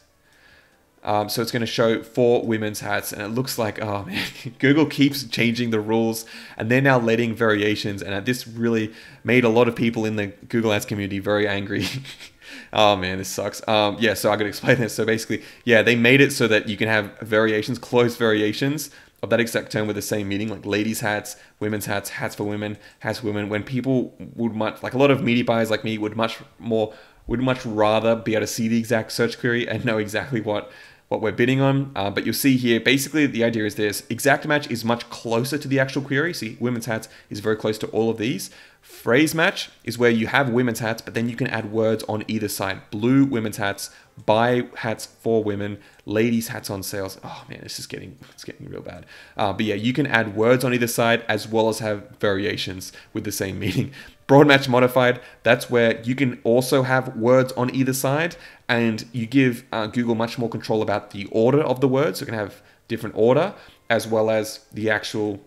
Speaker 2: Um, so it's going to show four women's hats, and it looks like oh man, Google keeps changing the rules, and they're now letting variations, and this really made a lot of people in the Google Ads community very angry. oh man, this sucks. Um, yeah, so I to explain this. So basically, yeah, they made it so that you can have variations, close variations of that exact term with the same meaning, like ladies' hats, women's hats, hats for women, hats for women. When people would much, like a lot of media buyers like me, would much more would much rather be able to see the exact search query and know exactly what what we're bidding on. Uh, but you'll see here, basically the idea is this. Exact match is much closer to the actual query. See, women's hats is very close to all of these. Phrase match is where you have women's hats, but then you can add words on either side. Blue women's hats, buy hats for women, ladies hats on sales. Oh man, this is getting it's getting real bad. Uh, but yeah, you can add words on either side as well as have variations with the same meaning. Broad match modified, that's where you can also have words on either side and you give uh, Google much more control about the order of the words. So you can have different order as well as the actual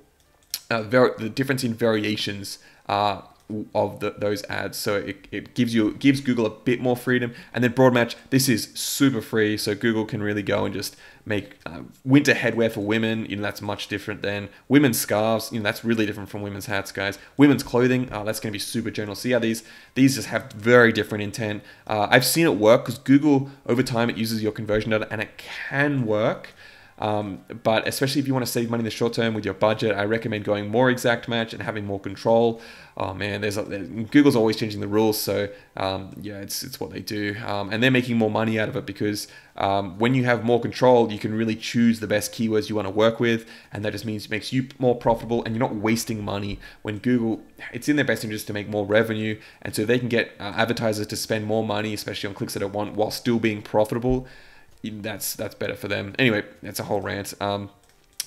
Speaker 2: uh, the difference in variations uh, of the, those ads. So it, it gives you gives Google a bit more freedom. And then broad match, this is super free, so Google can really go and just make uh, winter headwear for women. You know that's much different than women's scarves. You know that's really different from women's hats, guys. Women's clothing, oh, that's going to be super general. See how these these just have very different intent. Uh, I've seen it work because Google over time it uses your conversion data and it can work. Um, but especially if you want to save money in the short term with your budget, I recommend going more exact match and having more control. Oh man, there's, a, Google's always changing the rules, so um, yeah, it's it's what they do, um, and they're making more money out of it because um, when you have more control, you can really choose the best keywords you want to work with, and that just means it makes you more profitable, and you're not wasting money. When Google, it's in their best interest to make more revenue, and so they can get uh, advertisers to spend more money, especially on clicks that they want, while still being profitable that's that's better for them. Anyway, that's a whole rant. Um,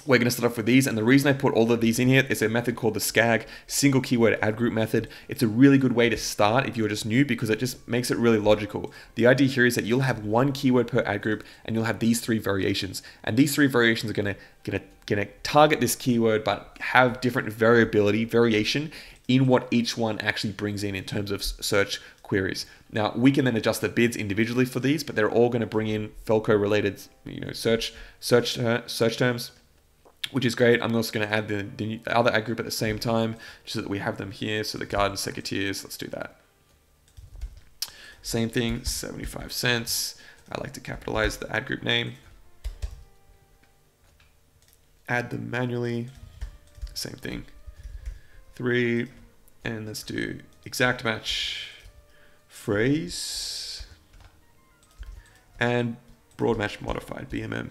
Speaker 2: we're going to start off with these, and the reason I put all of these in here is a method called the SKAG, single keyword ad group method. It's a really good way to start if you're just new because it just makes it really logical. The idea here is that you'll have one keyword per ad group, and you'll have these three variations, and these three variations are going to going to going to target this keyword, but have different variability variation in what each one actually brings in in terms of search queries. Now we can then adjust the bids individually for these, but they're all going to bring in Felco related, you know, search search search terms, which is great. I'm also going to add the, the other ad group at the same time, just so that we have them here. So the garden secateurs, let's do that. Same thing, 75 cents. I like to capitalize the ad group name. Add them manually. Same thing. Three, and let's do exact match phrase and broad match modified BMM.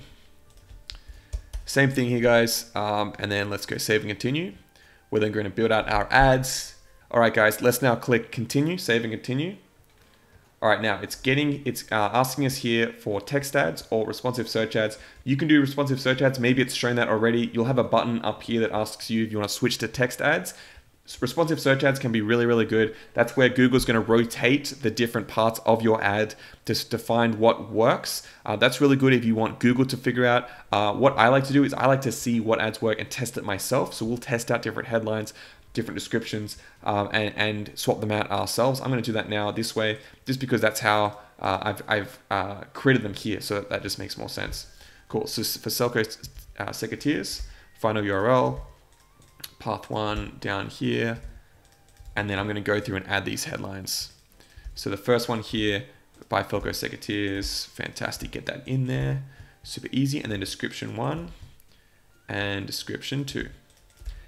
Speaker 2: Same thing here, guys. Um, and then let's go save and continue. We're then going to build out our ads. All right, guys, let's now click continue, save and continue. All right, now it's getting, it's uh, asking us here for text ads or responsive search ads. You can do responsive search ads. Maybe it's shown that already. You'll have a button up here that asks you if you want to switch to text ads responsive search ads can be really, really good. That's where Google's going to rotate the different parts of your ad to, to find what works. Uh, that's really good if you want Google to figure out. Uh, what I like to do is I like to see what ads work and test it myself. So we'll test out different headlines, different descriptions, um, and, and swap them out ourselves. I'm going to do that now this way, just because that's how uh, I've, I've uh, created them here. So that just makes more sense. Cool. So for Felco uh, secateurs, final URL, path one down here, and then I'm going to go through and add these headlines. So the first one here, by Felco Secateurs, fantastic, get that in there, super easy, and then description one, and description two.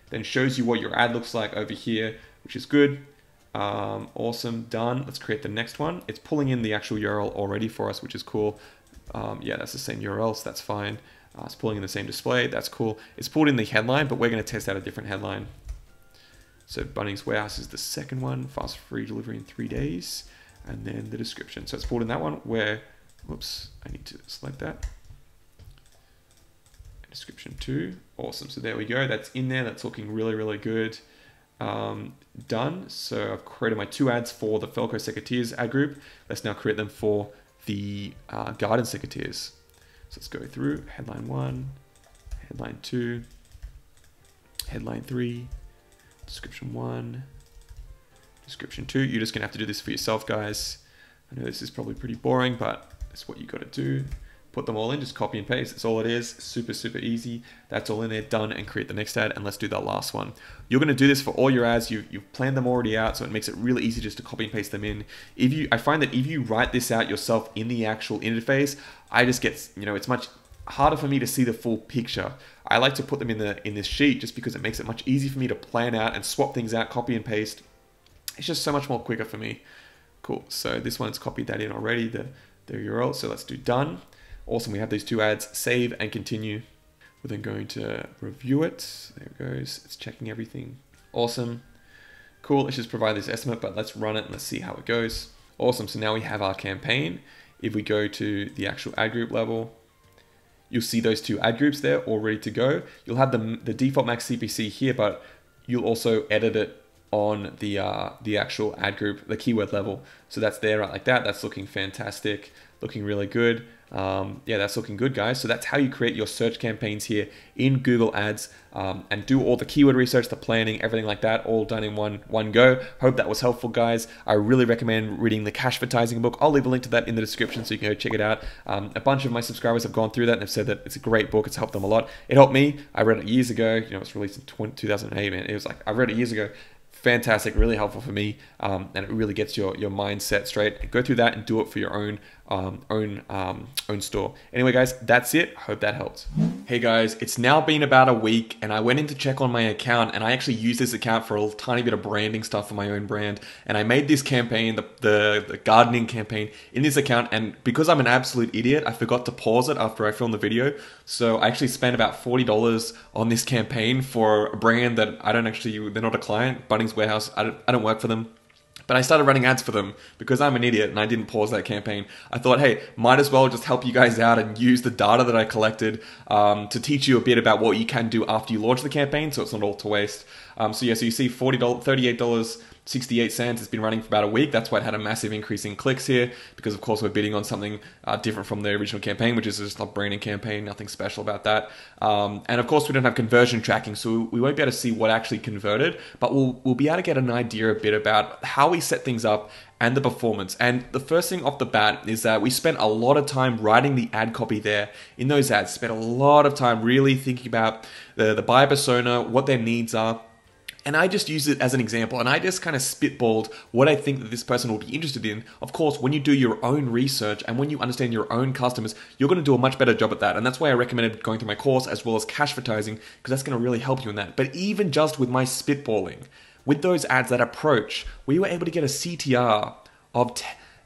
Speaker 2: Then shows you what your ad looks like over here, which is good. Um, awesome, done. Let's create the next one. It's pulling in the actual URL already for us, which is cool. Um, yeah, that's the same URL, so that's fine. Uh, it's pulling in the same display. That's cool. It's pulled in the headline, but we're going to test out a different headline. So Bunnings Warehouse is the second one. Fast free delivery in three days. And then the description. So it's pulled in that one where, whoops, I need to select that. Description two. Awesome. So there we go. That's in there. That's looking really, really good. Um, done. So I've created my two ads for the Felco Secateurs ad group. Let's now create them for the uh, Garden Secateurs. So let's go through headline one, headline two, headline three, description one, description two. You're just gonna have to do this for yourself, guys. I know this is probably pretty boring, but it's what you gotta do put them all in, just copy and paste. That's all it is. Super, super easy. That's all in there, done, and create the next ad. And let's do that last one. You're going to do this for all your ads. You've, you've planned them already out, so it makes it really easy just to copy and paste them in. If you, I find that if you write this out yourself in the actual interface, I just get, you know, it's much harder for me to see the full picture. I like to put them in the in this sheet just because it makes it much easier for me to plan out and swap things out, copy and paste. It's just so much more quicker for me. Cool. So this one's copied that in already, the, the URL. So let's do done. Awesome, we have these two ads, save and continue. We're then going to review it. There it goes, it's checking everything. Awesome. Cool, let's just provide this estimate, but let's run it and let's see how it goes. Awesome, so now we have our campaign. if we go to the actual ad group level, you'll see those two ad groups there all ready to go. You'll have the, the default max CPC here, but you'll also edit it on the uh, the actual ad group, the keyword level. So that's there right like that. That's looking fantastic, looking really good. Um, yeah, that's looking good, guys. So that's how you create your search campaigns here in Google Ads um, and do all the keyword research, the planning, everything like that, all done in one one go. Hope that was helpful, guys. I really recommend reading the Cash Cashvertising book. I'll leave a link to that in the description so you can go check it out. Um, a bunch of my subscribers have gone through that and have said that it's a great book. It's helped them a lot. It helped me. I read it years ago. You know, it was released in 20, 2008. Man, it was like I read it years ago fantastic, really helpful for me, um, and it really gets your your mindset straight. Go through that and do it for your own um, own um, own store. Anyway, guys, that's it. Hope that helped. Hey guys, it's now been about a week, and I went in to check on my account, and I actually used this account for a tiny bit of branding stuff for my own brand, and I made this campaign, the the, the gardening campaign, in this account, and because I'm an absolute idiot, I forgot to pause it after I filmed the video, so I actually spent about forty dollars on this campaign for a brand that I don't actually, they're not a client, Bunnings Warehouse. I don't, I don't work for them. But I started running ads for them because I'm an idiot and I didn't pause that campaign. I thought, hey, might as well just help you guys out and use the data that I collected um, to teach you a bit about what you can do after you launch the campaign so it's not all to waste. Um, so, yeah, so you see $40, $38 68 cents. It's been running for about a week. That's why it had a massive increase in clicks here because, of course, we're bidding on something uh, different from the original campaign, which is just a branding campaign, nothing special about that. Um, and of course, we don't have conversion tracking, so we won't be able to see what actually converted, but we'll, we'll be able to get an idea a bit about how we set things up and the performance. And the first thing off the bat is that we spent a lot of time writing the ad copy there in those ads, spent a lot of time really thinking about the, the buyer persona, what their needs are and I just use it as an example and I just kind of spitballed what I think that this person will be interested in. Of course, when you do your own research and when you understand your own customers, you're going to do a much better job at that. And that's why I recommended going through my course as well as cash Cashvertising because that's going to really help you in that. But even just with my spitballing, with those ads, that approach, we were able to get a CTR of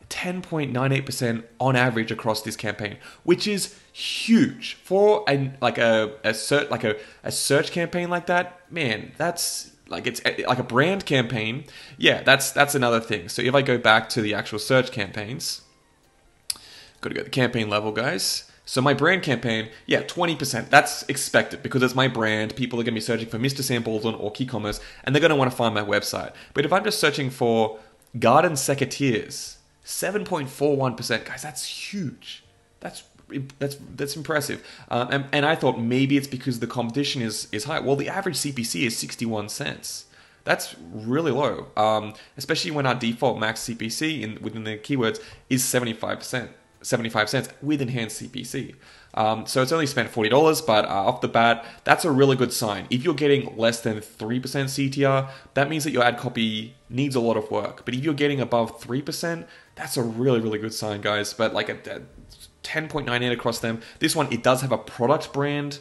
Speaker 2: 10.98% on average across this campaign, which is huge for a like a, a search like a, a search campaign like that. Man, that's like it's eh, like a brand campaign. Yeah that's that's another thing. So if i go back to the actual search campaigns got to go to the campaign level guys. So my brand campaign yeah 20% that's expected because it's my brand. People are going to be searching for mr sam baldwin or keycommerce and they're going to want to find my website. But if i'm just searching for garden secateurs 7.41% guys that's huge. That's that's that's impressive. Um, and, and I thought maybe it's because the competition is is high. Well, the average CPC is 61 cents. That's really low, um, especially when our default max CPC in within the keywords is 75 percent. 75 cents with enhanced CPC. Um, so it's only spent $40, but uh, off the bat, that's a really good sign. If you're getting less than 3% CTR, that means that your ad copy needs a lot of work. But if you're getting above 3%, that's a really, really good sign, guys. But like a, 10.98 across them. This one, it does have a product brand,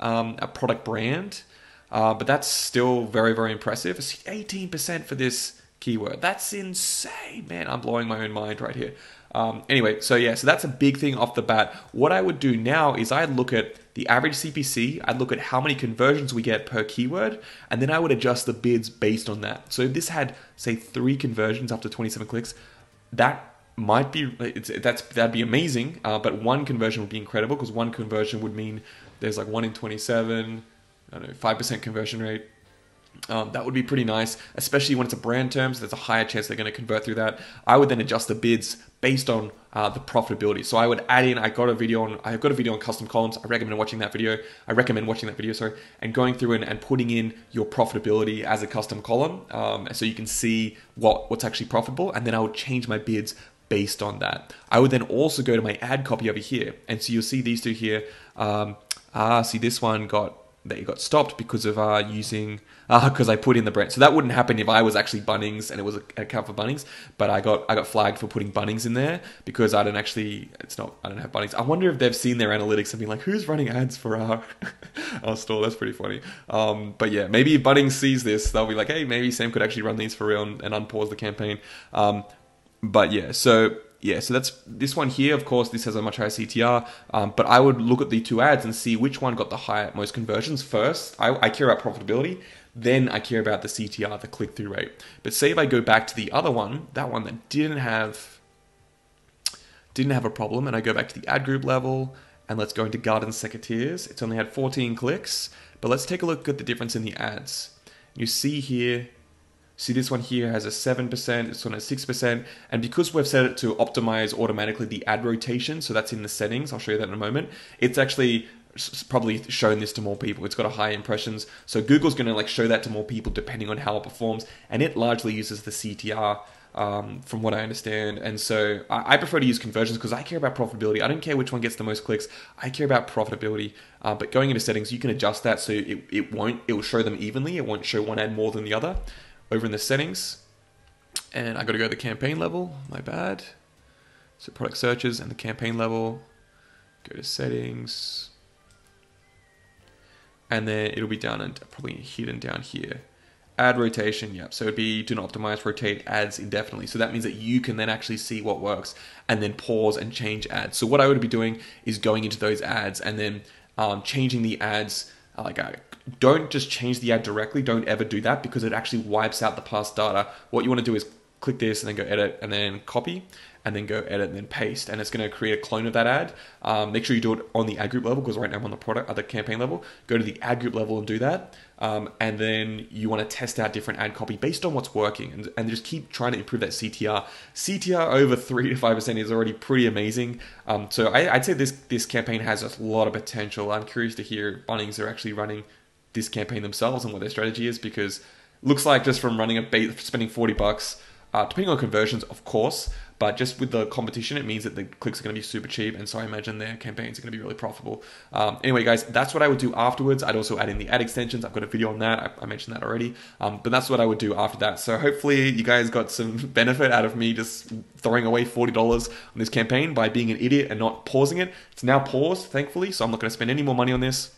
Speaker 2: um, a product brand, uh, but that's still very, very impressive. 18% for this keyword. That's insane, man. I'm blowing my own mind right here. Um, anyway, so yeah, so that's a big thing off the bat. What I would do now is I'd look at the average CPC, I'd look at how many conversions we get per keyword, and then I would adjust the bids based on that. So if this had, say, three conversions after 27 clicks, that might be it's that's that'd be amazing. Uh, but one conversion would be incredible because one conversion would mean there's like one in 27, I don't know, five percent conversion rate. Um, that would be pretty nice, especially when it's a brand term. So there's a higher chance they're going to convert through that. I would then adjust the bids based on uh, the profitability. So I would add in. I got a video on. I've got a video on custom columns. I recommend watching that video. I recommend watching that video. Sorry, and going through and, and putting in your profitability as a custom column, um, so you can see what what's actually profitable. And then I would change my bids based on that. I would then also go to my ad copy over here, and so you'll see these two here. Um, ah, see this one got that got stopped because of uh, using because uh, I put in the brand. So that wouldn't happen if I was actually Bunnings and it was an account for Bunnings. But I got I got flagged for putting Bunnings in there because I don't actually it's not I don't have Bunnings. I wonder if they've seen their analytics and been like, who's running ads for our our store? That's pretty funny. Um, but yeah, maybe if Bunnings sees this, they'll be like, hey, maybe Sam could actually run these for real and, and unpause the campaign. Um, but yeah, so yeah, so that's this one here. Of course, this has a much higher CTR, um, but I would look at the two ads and see which one got the higher most conversions first. I, I care about profitability, then I care about the CTR, the click through rate. But say if I go back to the other one, that one that didn't have didn't have a problem. And I go back to the ad group level and let's go into garden secateurs. It's only had 14 clicks, but let's take a look at the difference in the ads. You see here, see this one here has a 7%, this one has 6%, and because we've set it to optimize automatically the ad rotation, so that's in the settings, I'll show you that in a moment, it's actually probably shown this to more people. It's got a high impressions. So Google's going to like show that to more people depending on how it performs. And it largely uses the CTR um, from what I understand. And so I, I prefer to use conversions because I care about profitability. I don't care which one gets the most clicks. I care about profitability. Uh, but going into settings, you can adjust that so it, it won't, it will show them evenly. It won't show one ad more than the other over in the settings. And I got to go to the campaign level. My bad. So product searches and the campaign level. Go to settings and then it'll be down and probably hidden down here. Ad rotation, yep. So it'd be do not optimize rotate ads indefinitely. So that means that you can then actually see what works and then pause and change ads. So what I would be doing is going into those ads and then um, changing the ads. Uh, like, uh, don't just change the ad directly. Don't ever do that because it actually wipes out the past data. What you want to do is click this and then go edit and then copy and then go edit and then paste and it's going to create a clone of that ad um, make sure you do it on the ad group level because right now i'm on the product at the campaign level go to the ad group level and do that um, and then you want to test out different ad copy based on what's working and, and just keep trying to improve that ctr ctr over 3 to 5% is already pretty amazing um, so I, would say this this campaign has a lot of potential i'm curious to hear bunnings are actually running this campaign themselves and what their strategy is because looks like just from running a bait spending 40 bucks uh, depending on conversions, of course, but just with the competition, it means that the clicks are going to be super cheap, and so I imagine their campaigns are going to be really profitable. Um, anyway, guys, that's what I would do afterwards. I'd also add in the ad extensions. I've got a video on that. I, I mentioned that already, um, but that's what I would do after that. So hopefully, you guys got some benefit out of me just throwing away forty dollars on this campaign by being an idiot and not pausing it. It's now paused, thankfully, so I'm not going to spend any more money on this.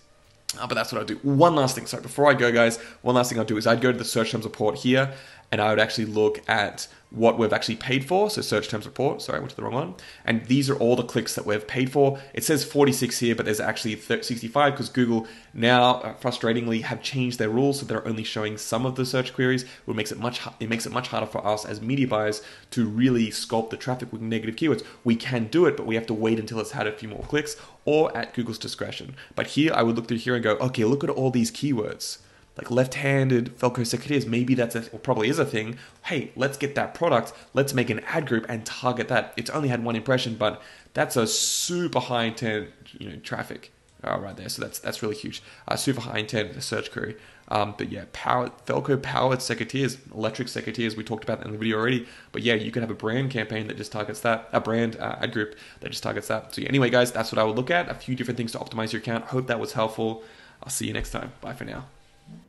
Speaker 2: Uh, but that's what I do. One last thing. So before I go, guys, one last thing I'll do is I'd go to the search terms report here and I would actually look at what we've actually paid for. So search terms report, sorry, I went to the wrong one. And these are all the clicks that we've paid for. It says 46 here, but there's actually 65 because Google now uh, frustratingly have changed their rules. So they're only showing some of the search queries, which makes it much, it makes it much harder for us as media buyers to really sculpt the traffic with negative keywords. We can do it, but we have to wait until it's had a few more clicks or at Google's discretion. But here I would look through here and go, okay, look at all these keywords like left-handed Felco secateurs, maybe that's a, well, probably is a thing. Hey, let's get that product. Let's make an ad group and target that. It's only had one impression, but that's a super high intent, you know, traffic uh, right there. So that's that's really huge. Uh, super high intent search query. Um, but yeah, power Felco powered secateurs, electric secateurs. We talked about that in the video already. But yeah, you can have a brand campaign that just targets that, a brand uh, ad group that just targets that. So yeah, anyway, guys, that's what I would look at. A few different things to optimize your account. Hope that was helpful. I'll see you next time. Bye for now.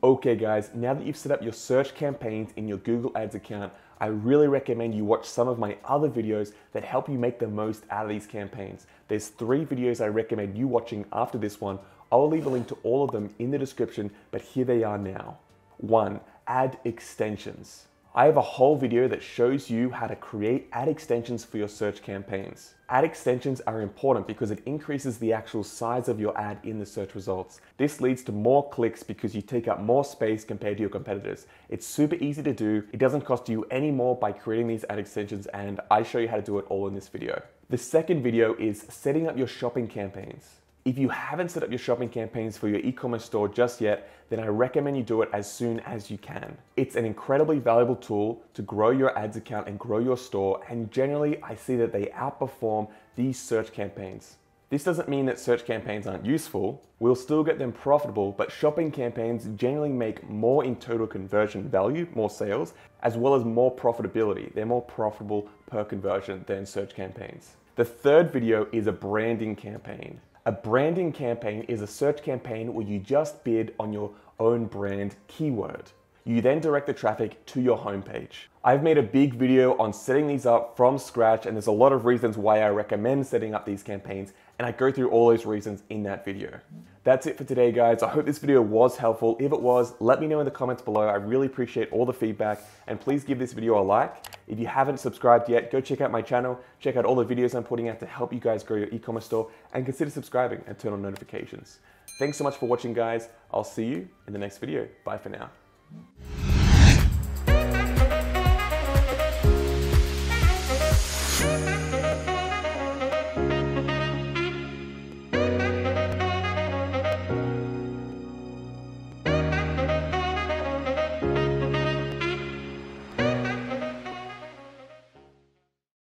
Speaker 1: Okay guys, now that you've set up your search campaigns in your Google Ads account, I really recommend you watch some of my other videos that help you make the most out of these campaigns. There's three videos I recommend you watching after this one. I'll leave a link to all of them in the description, but here they are now. One, ad extensions. I have a whole video that shows you how to create ad extensions for your search campaigns. Ad extensions are important because it increases the actual size of your ad in the search results. This leads to more clicks because you take up more space compared to your competitors. It's super easy to do. It doesn't cost you any more by creating these ad extensions and I show you how to do it all in this video. The second video is setting up your shopping campaigns. If you haven't set up your shopping campaigns for your e-commerce store just yet, then I recommend you do it as soon as you can. It's an incredibly valuable tool to grow your ads account and grow your store, and generally I see that they outperform these search campaigns. This doesn't mean that search campaigns aren't useful. We'll still get them profitable, but shopping campaigns generally make more in total conversion value, more sales, as well as more profitability. They're more profitable per conversion than search campaigns. The third video is a branding campaign. A branding campaign is a search campaign where you just bid on your own brand keyword. You then direct the traffic to your homepage. I've made a big video on setting these up from scratch and there's a lot of reasons why I recommend setting up these campaigns and I go through all those reasons in that video. That's it for today, guys. I hope this video was helpful. If it was, let me know in the comments below. I really appreciate all the feedback and please give this video a like. If you haven't subscribed yet, go check out my channel, check out all the videos I'm putting out to help you guys grow your e-commerce store and consider subscribing and turn on notifications. Thanks so much for watching, guys. I'll see you in the next video. Bye for now.